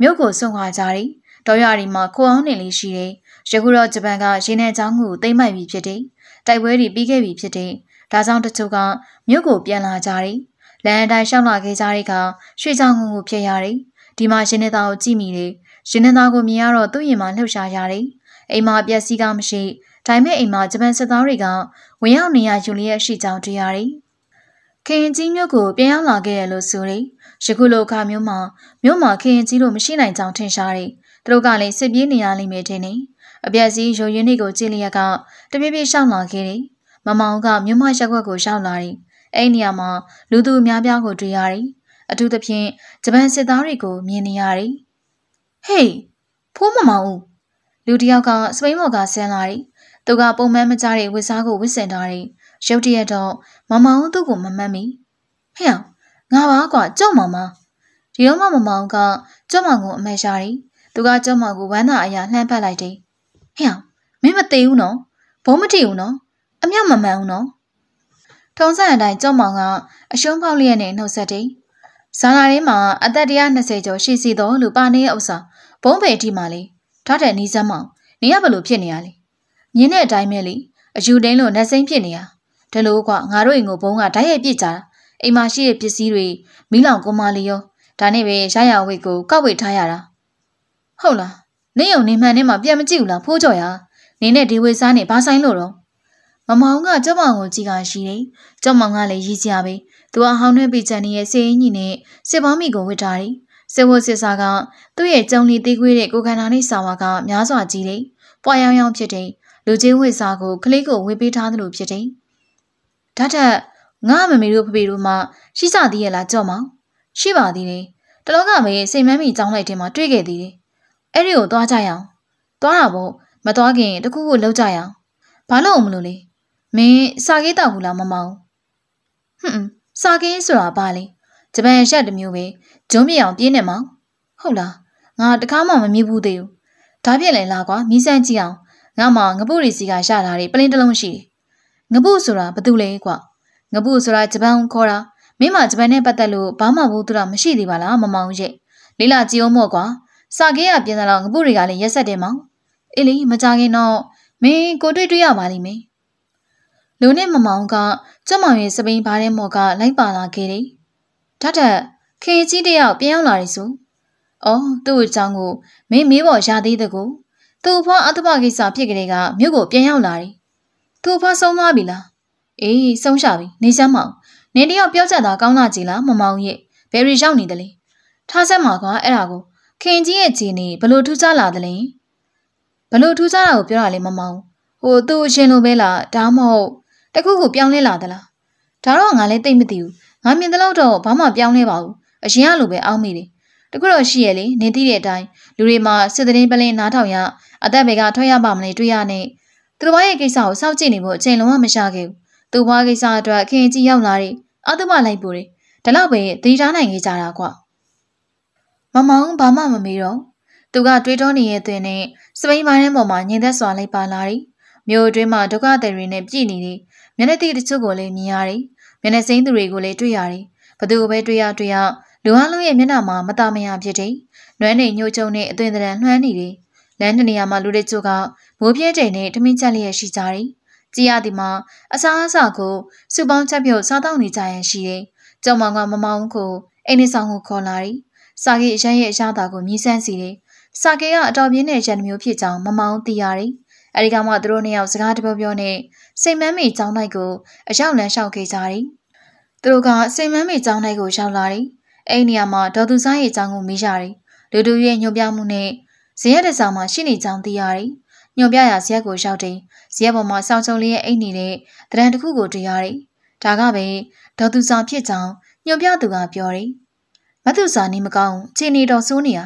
မြို့ကိုစွန့်ခွာကြတယ်။တော်ရရီမှာခိုအောင်နေလေးရှိတယ်။ယခုတော့ဂျပန်ကရေနံချောင်းကိုသိမ်းမိုက်ပြီးဖြစ်တယ်။တိုက်ပွဲတွေပြီးခဲ့ပြီဖြစ်တယ်။ဒါကြောင့်တချို့ကမြို့ကိုပြန်လာကြတယ်။လမ်းအတိုင်းရှောင်းလာခဲ့ကြတဲ့ကရွှေချောင်းကိုဖြစ်ရတယ်။ဒီမှာရှင်နေသားကိုကြည့်မိတယ်။ရှင်နေသားကိုမြင်ရတော့သူ့ရင်မှာလှုပ်ရှားရတယ်။ အိမ်မှာပျက်စီးကမရှိဒါပေမဲ့အိမ်မှာဂျပန်စစ်သားတွေကဝင်ရောက်နေရယူလျက်ရှိကြောင်းတွေ့ရတယ်။ခင်ကြီးမြို့ကိုပြန်ရောက်လာခဲ့ရလို့ဆိုတယ်။ယခုလိုအခါမျိုးမှာမြို့မှာခင်ကြီးတို့မရှိနိုင်ကြောင်းထင်ရှားတယ်။သူတို့ကလည်းစစ်ပြေးနေရလိမ့်မယ်ထင်တယ်။အပြက်စီးရုံရင်းတွေကိုကြည့်လျက်ကတပြေးပြေးရှောင်းလာခဲ့တယ်။မမောင်ကမြို့မရက်ွက်ကိုရောက်လာတယ်။အဲ့ဒီနေရာမှာလူသူအများပြားကိုတွေ့ရတယ်။အထူးသဖြင့်ဂျပန်စစ်သားတွေကိုမြင်နေရတယ်။ဟေးဖိုးမမောင်ဦး လူတယောက်ကစပိန်မော်ကဆင်းလာတယ်။သူကပုံမှန်မကြတဲ့ဝစ်စားကိုဝစ်စင်ထားတယ်။ရုတ်တရက်တော့မမောင်သူ့ကိုမမှတ်မိ။ဟဲ့ငါပါကွာကြောက်မောင်မဒီတော့မှမမောင်ကကြောက်မောင်ကိုအမဲရှာတယ်။သူကကြောက်မောင်ကိုဝမ်းသာအရာလှမ်းပတ်လိုက်တယ်။ဟဲ့မင်းမသေးဘူးနော်။ဘုံမထီဘူးနော်။အမြောက်မမှန်ဘူးနော်။ထုံးစံအတိုင်းကြောက်မောင်ကအရှုံးပေါက်လျက်နဲ့နှုတ်ဆက်တယ်။ဇာနာရင်းမှာအသက်120ကျော်ရှိစီတော်လူပါနေရဲ့ဥစ္စာဘုံပေအထိမှလေ ထားတဲ့နီးစမ်းမောင်နေရဘလို့ဖြစ်နေရလဲမြင်းတဲ့အတိုင်းပဲလေအယူတင်းလို့နှက်စိမ့်ဖြစ်နေရဒါလို့ကငါတို့အိမ်ကိုဘုံကဓာတ်ရိုက်ပြစ်ကြတာအိမ်မှာရှိတဲ့ပစ္စည်းတွေမိလောင်ကိုမလေးရောဒါနဲ့ပဲရရဝိတ်ကိုကောက်ဝိတ်ထားရတာဟုတ်လားနေုံနေမှန်နဲ့မှပြန်မကြည့်ဘူးလားဖိုးကြော်ရနေနဲ့ဒီဝေစားနဲ့ဘာဆိုင်လို့တော့မမောင်ကကျောက်မောင်ကိုကြည့်ကရှိတယ်ကျောက်မောင်ကလည်းရည်စရာပဲသူအဟောင်းနဲ့ပြချန်နေရဲ့စေအင်းကြီးနဲ့စစ်ပေါင်းမိကိုဝစ်ထားတယ် စေဝစစ်စာကသူ့ရဲ့ကြုံလီသေးခွေးတဲ့ကိုခန္ဓာနဲ့စာဝါကများစွာကြီးတယ်ပွားရောင်ရောင်ဖြစ်တယ်လူချင်းဝိစာကိုကလေးကိုဝေပေးထားသလိုဖြစ်တယ်။ဒါထက်ငါမမေတို့ဖဖေတို့မှရှိကြသေးရဲ့လားကြော့မောင်ရှိပါသေးတယ်။တလောကမေစိတ်မမ်းမိကြောင်းလိုက်တင်မှာတွေ့ခဲ့သေးတယ်။အဲ့ဒီကိုသွားကြရအောင်။သွားတာပေါ့မသွားခင်တခုခုလောက်ကြရအောင်။ဘာလို့မလို့လဲ။မင်းစာကေးတောက်ဘူးလားမမောင်။ဟွန်းစာကေးဆိုတာဘာလဲ။ဂျပန်ရက်တစ်မျိုးပဲ ဂျုံးမြေအောင်ပြင်းနေမောင်။ဟုတ်လား။ငါတခါမှမမြင်ဘူးသေးဘူး။ဒါပြက်လဲလားကွာမီးစမ်းကြည့်အောင်ငါမှငပုရီစီကရလာတဲ့ပလင်းတစ်လုံးရှိတယ်။ငပုဆိုတာဘာတူလဲကွာ။ငပုဆိုတာဂျပန်ခေါ်တာမင်းမဂျပန်နဲ့ပတ်သက်လို့ဘာမှဘူးသူတော့မရှိသေးပါလားမမောင်ရဲ့။လေးလာကြည့်အောင်မို့ကွာ။စာကေးကပြင်လာတော့ငပုတွေကလည်းရက်ဆက်တယ်မောင်။အေးလေမကြခင်တော့မင်းကိုတွေ့တွေ့ရပါလိမ့်မယ်။လူနဲ့မမောင်ကကျမရဲ့စပိန်ဘားတဲ့မော်ကလိုက်ပါလာခဲ့တယ်။ဒါထက် ခေကြီးတယောက်ပြန်ရောက်လာတယ်ဆို။အော်သူ့အကြောင်းကိုမင်းမေးဖို့ရသေးတဲ့ကိုသူ့ဖွားအထမကိစ္စဖြစ်ကလေးကမြို့ကိုပြန်ရောက်လာတယ်။သူ့ဖွားဆုံးသွားပြီလား။အေးဆုံးရှာပြီနေစမ်းမအောင်။နင်တယောက်ပြောချက်သာကောင်းလာကြည်လားမမောင်ရဲ့။ဘယ်ရီရောက်နေတယ်လဲ။ထားဆက်မှာကွာအဲ့ဒါကိုခင်ကြီးရဲ့ခြေနေဘလို့ထူးခြားလာတယ်လဲ။ဘလို့ထူးခြားတာကိုပြောတာလေမမောင်။ဟိုသူ့အရှင်လိုပဲလားဒါမှမဟုတ်တခုခုပြောင်းလဲလာသလား။ဒါတော့ငါလည်းသိမသိဘူး။ငါမြင်တဲ့လောက်တော့ဘာမှပြောင်းလဲပါဘူး။ အရင်ကလိုပဲအောင်းမိတယ်။တခုတော့ရှိရလေနေသိတဲ့အတိုင်းလူတွေမှာစစ်သတင်းပလင်းနားထောင်ရအသက်ဘေကထွက်ရပါမလဲတွေ့ရနဲ့သူတို့ရဲ့ကိစ္စကိုစောင့်ကြည့်နေဖို့အချိန်လုံးဝမရှာခဲ့ဘူးသူ့ဘွားကိစ္စအတွက်ခင်ကြီးရောက်လာတယ်အတုမလိုက်ပို့တယ်ဒါတော့ပဲသတိထားနိုင်ကြတာကွာမမောင်ဘာမှမမေးတော့သူကတွေးတောနေရဲ့တွင်နဲ့စပိန်ပိုင်းထဲပေါ်မှာညင်သက်စွာလိုက်ပါလာတယ်မြို့အတွင်းမှာဒုက္ခသည်တွေနဲ့ပြည်နေတယ်မျက်နှာတိတချို့ကိုလည်းမြင်ရတယ်မျက်နှာစိမ်းသူတွေကိုလည်းတွေ့ရတယ်ဘသူကိုပဲတွေ့ရတွေ့ရ လူအလုံးရဲ့မျက်နှာမှာမตาမရဖြစ်တယ်နွမ်းနေညှို့ချုံနဲ့အသွင်သဏ္ဍာန်လွှမ်းနေတယ်လမ်းတနေရာမှာလူတွေချို့ကမိုးပြဲတဲ့နဲ့ထမင်းချက်လျက်ရှိကြတယ်ကြည်ရသည်မှာအစားအစာကိုစုပေါင်းချက်ပြုတ်စားတောင်းနေကြရန်ရှိတယ်ကျောင်းမောင်ကမမောင်ကိုအိမ်နေဆောင်ကိုခေါ်လာတယ်စာကေအရန်ရဲ့အရာသာကိုမြည်ဆန်းစီတယ်စာကေကအတော်ပြင်းတဲ့ရန်မျိုးဖြစ်ကြောင်းမမောင်သိရတယ်အဲဒီကမှသူတို့နှစ်ယောက်စကားတပြောပြောနဲ့စိတ်မမ်းမိကျောင်းလိုက်ကိုအရောက်လန်းလျှောက်ခဲ့ကြတယ်သူတို့ကစိတ်မမ်းမိကျောင်းလိုက်ကိုရောက်လာတယ် အဲ့ဒီနေရာမှာဒေါ်သူစားရဲ့အကြောင်းကိုမေးကြတယ်လူတို့ရဲ့ညွှန်ပြမှုနဲ့ဇရက်တဆောင်မှာရှိနေကြောင်းသိရတယ်ညွှန်ပြရာဇရက်ကိုရောက်တယ်ဇရက်ပေါ်မှာစောင်းချုံလေးရဲ့အိတ်နေတဲ့တရံတစ်ခုကိုတွေ့ရတယ်ဒါကပဲဒေါ်သူစားဖြစ်ကြောင်းညွှန်ပြသူကပြောတယ်မသူစားနေမကောင်းခြေနေတော်ဆိုးနေတာ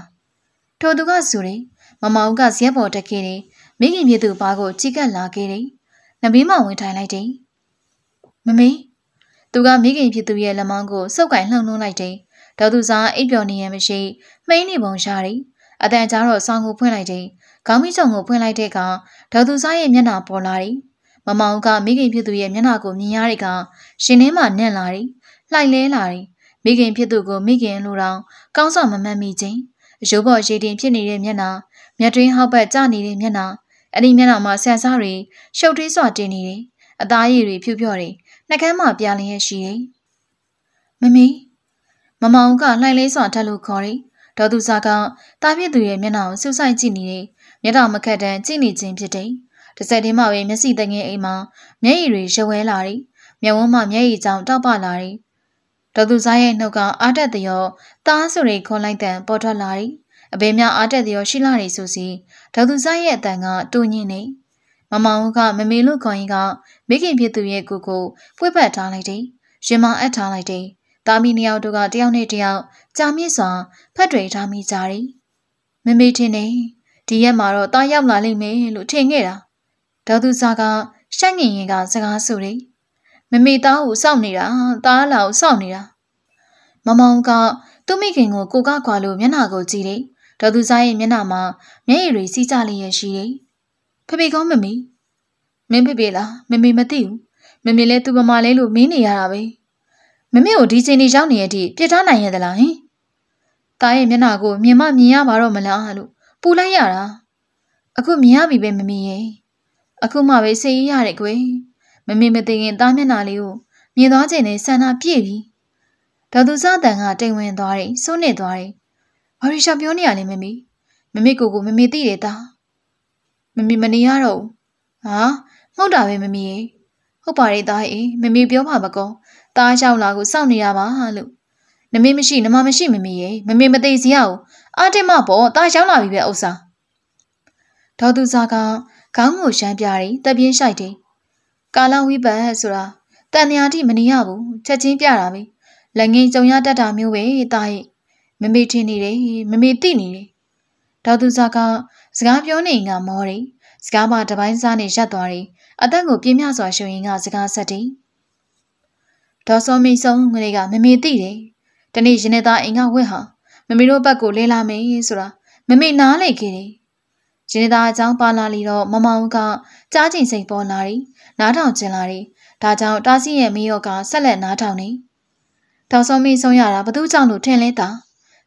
ထိုသူကဆိုတယ်မမောင်ကဇရက်ပေါ်တက်ခဲ့တယ်မိခင်မြေသူဘာကိုကြည့်ကပ်လာခဲ့တယ်နဘေးမဝင်ထိုင်လိုက်တယ်မမေသူကမိခင်ဖြစ်သူရဲ့လက်မောင်းကိုစုပ်ကင်လှုံနှုံးလိုက်တယ် ဒေါ်သူစားအိပ်ပျော်နေရမရှိမှိန်းနေပုံရတယ်အတန်ကြားတော့ဆောင်းကိုဖွင့်လိုက်တယ်ခေါင်းမီးချုံကိုဖွင့်လိုက်တဲ့အခါဒေါ်သူစားရဲ့မျက်နှာပေါ်လာတယ်မမောင်ကမိခင်ဖြစ်သူရဲ့မျက်နှာကိုမြင်ရတဲ့ကရှင်ထဲမှာနက်လာတယ်လှိုက်လဲလာတယ်မိခင်ဖြစ်သူကိုမိခင်လိုတောင်ကောင်းဆောင်မမှတ်မိခြင်းအယိုးပေါ်ရေတင်ဖြစ်နေတဲ့မျက်နှာမျက်တွင်းဟောက်ပတ်ကျနေတဲ့မျက်နှာအဲ့ဒီမျက်နှာမှာဆန်စားတွေရှုပ်ထွေးစွာတင်နေတယ်အသားရည်တွေဖြူဖြော့တယ်နှကမ်းမှာပြလျက်ရှိတယ်မမေ မမောင်ကလှိုင်လေးစွာထက်လို့ခေါ်တယ်ဒေါ်သူစာကတာပြည့်သူရဲ့မျက်နှာကိုစူးစိုက်ကြည့်နေတယ်မျက်တောင်မခက်တန်းကြည့်နေခြင်းဖြစ်တယ်တစ်စက်တည်းမှပဲမျက်စိတငယ်အိမ်မှာမျက်ရည်တွေရွဝဲလာတယ်မျက်ဝန်းမှာမျက်ရည်ကြောင့်တောက်ပလာတယ်ဒေါ်သူစားရဲ့နှုတ်ကအားတက်တဲ့ရောသားဆိုရိခေါ်လိုက်တဲ့ပေါ်ထွက်လာတယ်အဘေများအားတက်တဲ့ရောရှိလာတယ်ဆိုစီဒေါ်သူစားရဲ့အတန်ကတူညင်နေမမောင်ကမမေလို့ခေါ်ရင်ကမိခင်ဖြစ်သူရဲ့ကိုကိုဖွေးပတ်ထားလိုက်တယ်ရင်မအပ်ထားလိုက်တယ် တာမီနှစ်ယောက်တို့ကတယောက်နဲ့တယောက်ကြာမြင့်စွာဖက်တွေထားမိကြတယ်မမေထင်နေဒီရက်မှာတော့တားရောက်လာလိမ့်မယ်လို့ထင်ခဲ့တာဒေါ်သူစားကရှက်ငင်ရင်ကစကားဆိုတယ်မမေသားကိုစောင့်နေတာသားလာကိုစောင့်နေတာမမောင်ကသူ့မိခင်ကိုကိုကခွာလို့မျက်နှာကိုကြည့်တယ်ဒေါ်သူစားရဲ့မျက်နှာမှာမျက်ရည်တွေစီးကြလျက်ရှိတယ်ဖေဖေကောမမေမင်းဖေဖေလားမမေမသိဘူးမမေလည်းသူ့မမလေးလို့မင်းနေရတာပဲ မမေကိုဒီချိန်နေရောက်နေရတဲ့ပြစ်ထားနိုင်ရသလားဟင်တားရဲ့မျက်နှာကိုမြင်မမြင်ရပါတော့မလားလို့ပူလိုက်ရတာအခုမြင်ရပြီပဲမမေရဲ့အခုမှပဲစိတ်ရရတယ်ကွယ်မမေမသိခင်တားမျက်နှာလေးကိုမြင်သွားချိန်နဲ့ဆန္ဒပြည့်ပြီဒေါ်သူစတန်ကတိမ်ဝင်သွားတယ်စိုးနေသွားတယ်ဘာရီရှာပြောနေရလဲမမေမမေကိုကိုမမေသိတယ်တာမမေမနေရတော့ဟာမဟုတ်တာပဲမမေရေဟုတ်ပါရဲ့သားအေးမမေပြောပါမကော သားရောက်လာကိုစောင့်နေရပါလို့နမေမရှိနမမရှိမမေရေမမေမသိစီရအောင်အာတင်မပေါ့သားရောက်လာပြီပဲဥစ္စာဒေါ်သူစားကခေါင်းကိုရှမ်းပြတယ်တပြင်းရှိုက်တယ်ကာလဝိပတ်ဆိုတာတန်ညာတိမနေရဘူးချက်ချင်းပြတာပဲလက်ငင်းကြုံရတတ်တာမျိုးပဲတာရဲ့မမေထင်နေတယ်မမေသိနေတယ်ဒေါ်သူစားကစကားပြောနေငါမောတယ်စကားမတပိုင်းစားနဲ့ရပ်သွားတယ်အသက်ကိုပြင်းပြစွာရှုံရင်ကစကားဆက်တယ် ဒေါ်စောမီဆုံးငရေကမမေသိတယ်တနေ့ရင်နေသားအိမ်ကဝက်ဟာမမေတို့ဘက်ကိုလဲလာမယ်ဆိုတာမမေနားလေခဲ့တယ်ရင်နေသားအကြောင်းပါလာလီတော့မမောင်ကကြားကျင်စိတ်ပေါ်လာတယ်နားထောင်ကျင်လာတယ်ဒါကြောင့်တားစီရဲ့မိယောကဆက်လက်နားထောင်နေဒေါ်စောမီဆုံးရတာဘသူကြောင့်လို့ထင်လဲတာ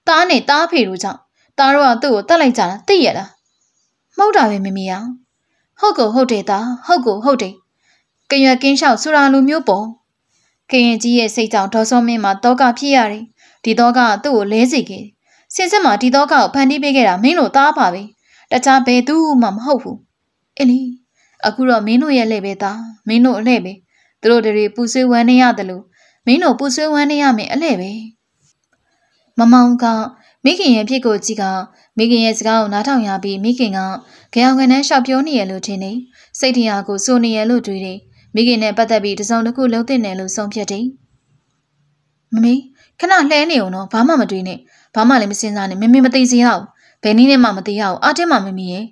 တားနဲ့တားဖေတို့ကြောင့်တားတို့ကသူ့ကိုတတ်လိုက်ကြတာသိရလားမဟုတ်တာပဲမမီအောင်ဟုတ်ကိုဟုတ်တယ်သားဟုတ်ကိုဟုတ်တယ်ကရွက်ကင်းလျှောက်ဆူရာလူမျိုးပေါ့ ကရင်ကြီးရဲ့စိတ်ကြောင့်ဒေါ်စောမင်းမှာတောကဖြစ်ရတယ်ဒီတောကသူ့ကိုလဲစေခဲ့စင်စစ်မှာဒီတောကကိုဖန်တီးပေးခဲ့တာမင်းတို့သားပါပဲတခြားဘယ်သူမှမဟုတ်ဘူးအေးလီအခုတော့မင်းတို့ရဲ့လက်ပဲသားမင်းတို့အလှဲ့ပဲသူတို့တွေပူဆွေးဝမ်းနေရတယ်လို့မင်းတို့ပူဆွေးဝမ်းနေရမယ်အလှဲ့ပဲမမောင်ကမိခင်ရဲ့ဖြစ်ကိုကြည့်ကမိခင်ရဲ့စကားကိုနားထောင်ရပြီးမိခင်ကကြောင်ကနေရှောက်ပြောနေရလို့ထင်နေစိတ်တရားကိုစိုးနေရလို့တွေးတယ် မိခင်နဲ့ပတ်သက်ပြီးတစုံတစ်ခုလုံးသိနေလို့ဆုံးဖြတ်တယ်မမေခဏလှဲနေအောင်တော့ဘာမှမတွေးနဲ့ဘာမှလည်းမစင်စားနဲ့မမေမသိစေရအောင်ဘယ်နည်းနဲ့မှမသိရအောင်အားတင်းမှမမေရဲ့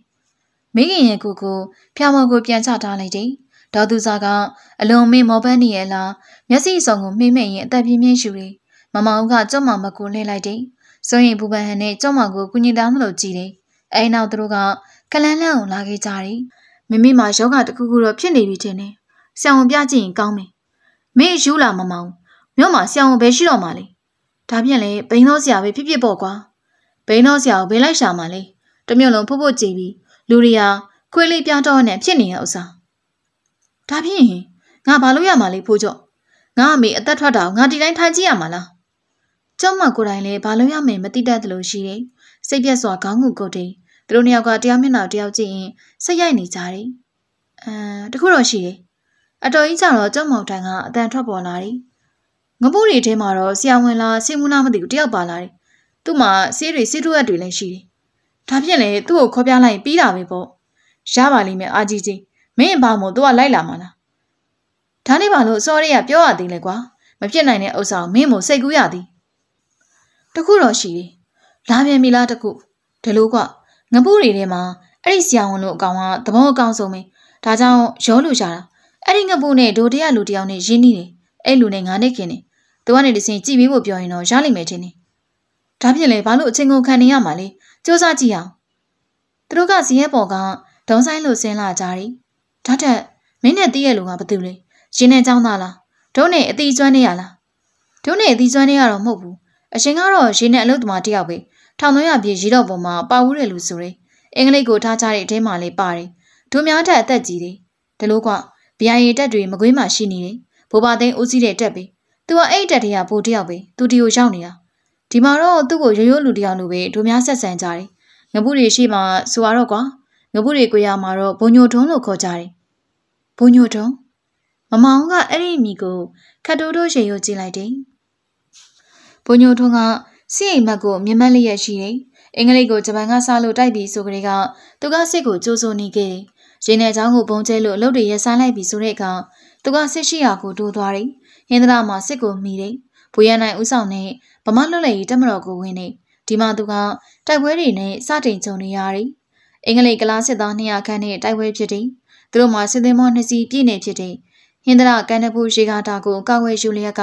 မိခင်ရဲ့ကိုကိုဖျာမော်ကိုပြန်ချထားလိုက်တယ်ဒေါ်သူစာကအလွန်မင်းမောပန်းနေရလားမျက်စိစုံကိုမှိမ့်မိတ်ရင်အသက်ပြင်းပြင်းရှူတယ်မမောင်ကကြော့မောင်မကိုလှည့်လိုက်တယ်ဆိုရင်ဘူပန်ဟန်နဲ့ကြော့မောင်ကိုကုညင်တောင်းလို့ကြည်တယ်အဲနောက်သူတို့ကကလန်းလန်းကိုလာခဲ့ကြတယ်မိမိမှာယောဂတခုခုတော့ဖြစ်နေပြီထင်တယ် ဆံဝန်ပြကြည့်ရင်ကောင်းမယ်မင်းယူလာမမောင်မြို့မှာဆံဝန်ပဲရှိတော့မှလေဒါဖြင့်လေဘိန်းသောဆရာပဲဖြစ်ဖြစ်ပေါ့ကွာဘိန်းသောဆရာကိုဘယ်လိုက်ရှာမှလဲတမျိုးလုံးဖုတ်ဖုတ်ကြည့်ပြီးလူတွေဟာခွေးလေးပြားတော့နဲ့ဖြစ်နေတဲ့ဥစ္စာဒါဖြင့်ငါဘာလို့ရမှာလဲဖိုးကြော့ငါအမေအသက်ထွက်တာကိုငါဒီတိုင်းထိုင်ကြည့်ရမှာလားကျောင်းမကိုယ်တိုင်လည်းဘာလို့ရမယ်မသိတတ်သလိုရှိတယ်စိတ်ပြက်စွာခေါင်းငုကုတ်တယ်သူတို့နှစ်ယောက်ကတရားမျက်နှာတယောက်ကြည့်ရင်စိတ်ရိုက်နေကြတယ်အဲတခုတော့ရှိတယ် အတော်ကြီးကြတော့ကျောင်းမောင်တိုင်ကအတန်ထွက်ပေါ်လာတယ်ငပုတွေထဲမှာတော့ဆရာဝန်လားဆေးမူလားမသိဘူးတယောက်ပါလာတယ်သူ့မှာဆေးတွေဆေးထုပ်တွေလည်းရှိတယ်ဒါဖြင့်လေသူ့ကိုခေါ်ပြလိုက်ပြီးတာပဲပေါ့ရပါလိမ့်မယ်အာကြီးကြီးမင်းဘာမို့သူကလိုက်လာမှာလားဒါနဲ့ပါလို့စော်ရဲကပြောရသေးလေကွာမဖြစ်နိုင်တဲ့ဥစ္စာကိုမင်းမို့စိတ်ကူးရသည်တခုတော့ရှိတယ်လာပြန်ပြီလားတခုဒီလိုကငပုတွေထဲမှာအဲ့ဒီဆရာဝန်တို့အကောင်ကသဘောအကောင်းဆုံးပဲဒါကြောင့်ရောလူရှာတာ အဲ့ဒီငပုနဲ့ဒိုတရလူတယောက်နဲ့ရင်းနှီးတယ်အဲ့လူနဲ့ငါနဲ့ခင်တယ်သူကနေတစင်ကြည့်ပြီးဖို့ပြောရင်တော့ရလိမ့်မယ်ထင်တယ်ဒါဖြင့်လေဘာလို့အချင်းကုန်ခံနေရမှာလဲစူးစမ်းကြည့်အောင်သူတို့ကဇီးရဲပေါ်ကဒုံဆိုင်လို့ဆင်းလာကြတယ်ဒါထက်မင်းနဲ့တည့်ရဲ့လူကဘာတူလဲရင်းနဲ့ចောင်းသားလားဒုံးနဲ့အတီကျွမ်းနေရလားဒုံးနဲ့အတီကျွမ်းနေရတော့မဟုတ်ဘူးအရှင်ကတော့ရင်းနဲ့အလုပ်သမားတယောက်ပဲထောင်သွင်းရပြေရီတော့ပေါ်မှာပါဝူးတယ်လူဆိုရယ်အင်္ဂလိပ်ကိုထားကြတဲ့အထဲမှာလေးပါတယ်ဒုများထက်အသက်ကြီးတယ်ဒီလိုက ဗျာရီတက်တွေမကွေးမှရှိနေတယ်ဘိုးဘသိန်းဦးစီးတဲ့တက်ပဲသူကအဲ့တက်တွေကဘိုးတယောက်ပဲသူတီကိုရောက်နေတာဒီမှာတော့သူ့ကိုရိုးရိုးလူတယောက်လိုပဲဒုများဆက်ဆံကြတယ်ငပုတွေရှိမှဆိုရတော့ကွာငပုတွေကိုရမှာတော့ဘုံညိုထုံးလို့ခေါ်ကြတယ်ဘုံညိုထုံးမမောင်ကအဲ့ဒီမိကိုခတ်တိုးတိုးရေရိုးကြည့်လိုက်တယ်ဘုံညိုထုံးကစီအိမ်မက်ကိုမြင်မက်လျက်ရှိတယ်အင်္ဂလိပ်ကိုဂျပန်ကစားလို့တိုက်ပြီးဆိုကြတဲ့ကသူကစစ်ကိုကြိုးစိုးနေခဲ့တယ် ရင်းနဲ့ချောင်းကိုပုံကျဲလို့အလုပ်တွေရဆိုင်လိုက်ပြီးဆိုတဲ့အခါသူကစစ်ရှိရာကိုတိုးသွားတယ်ဟင်္ဒရာမှာစစ်ကိုမိတယ်ဘူရနိုင်ဦးဆောင်နဲ့ဗမာလွတ်လပ်ရေးတက်မတော်ကိုဝင်နေဒီမှာသူကတိုက်ပွဲတွေနဲ့စတင်ကြုံနေရတယ်။အင်္ဂလိပ်ကလားစစ်သား200ခန်းနဲ့တိုက်ပွဲဖြစ်တယ်။သူတို့မှာစစ်သင်္ဘော2စီးပြည့်နေဖြစ်တယ်။ဟင်္ဒရာကန်နဖူရေကာတာကိုကောက်ဝဲယူလျက်က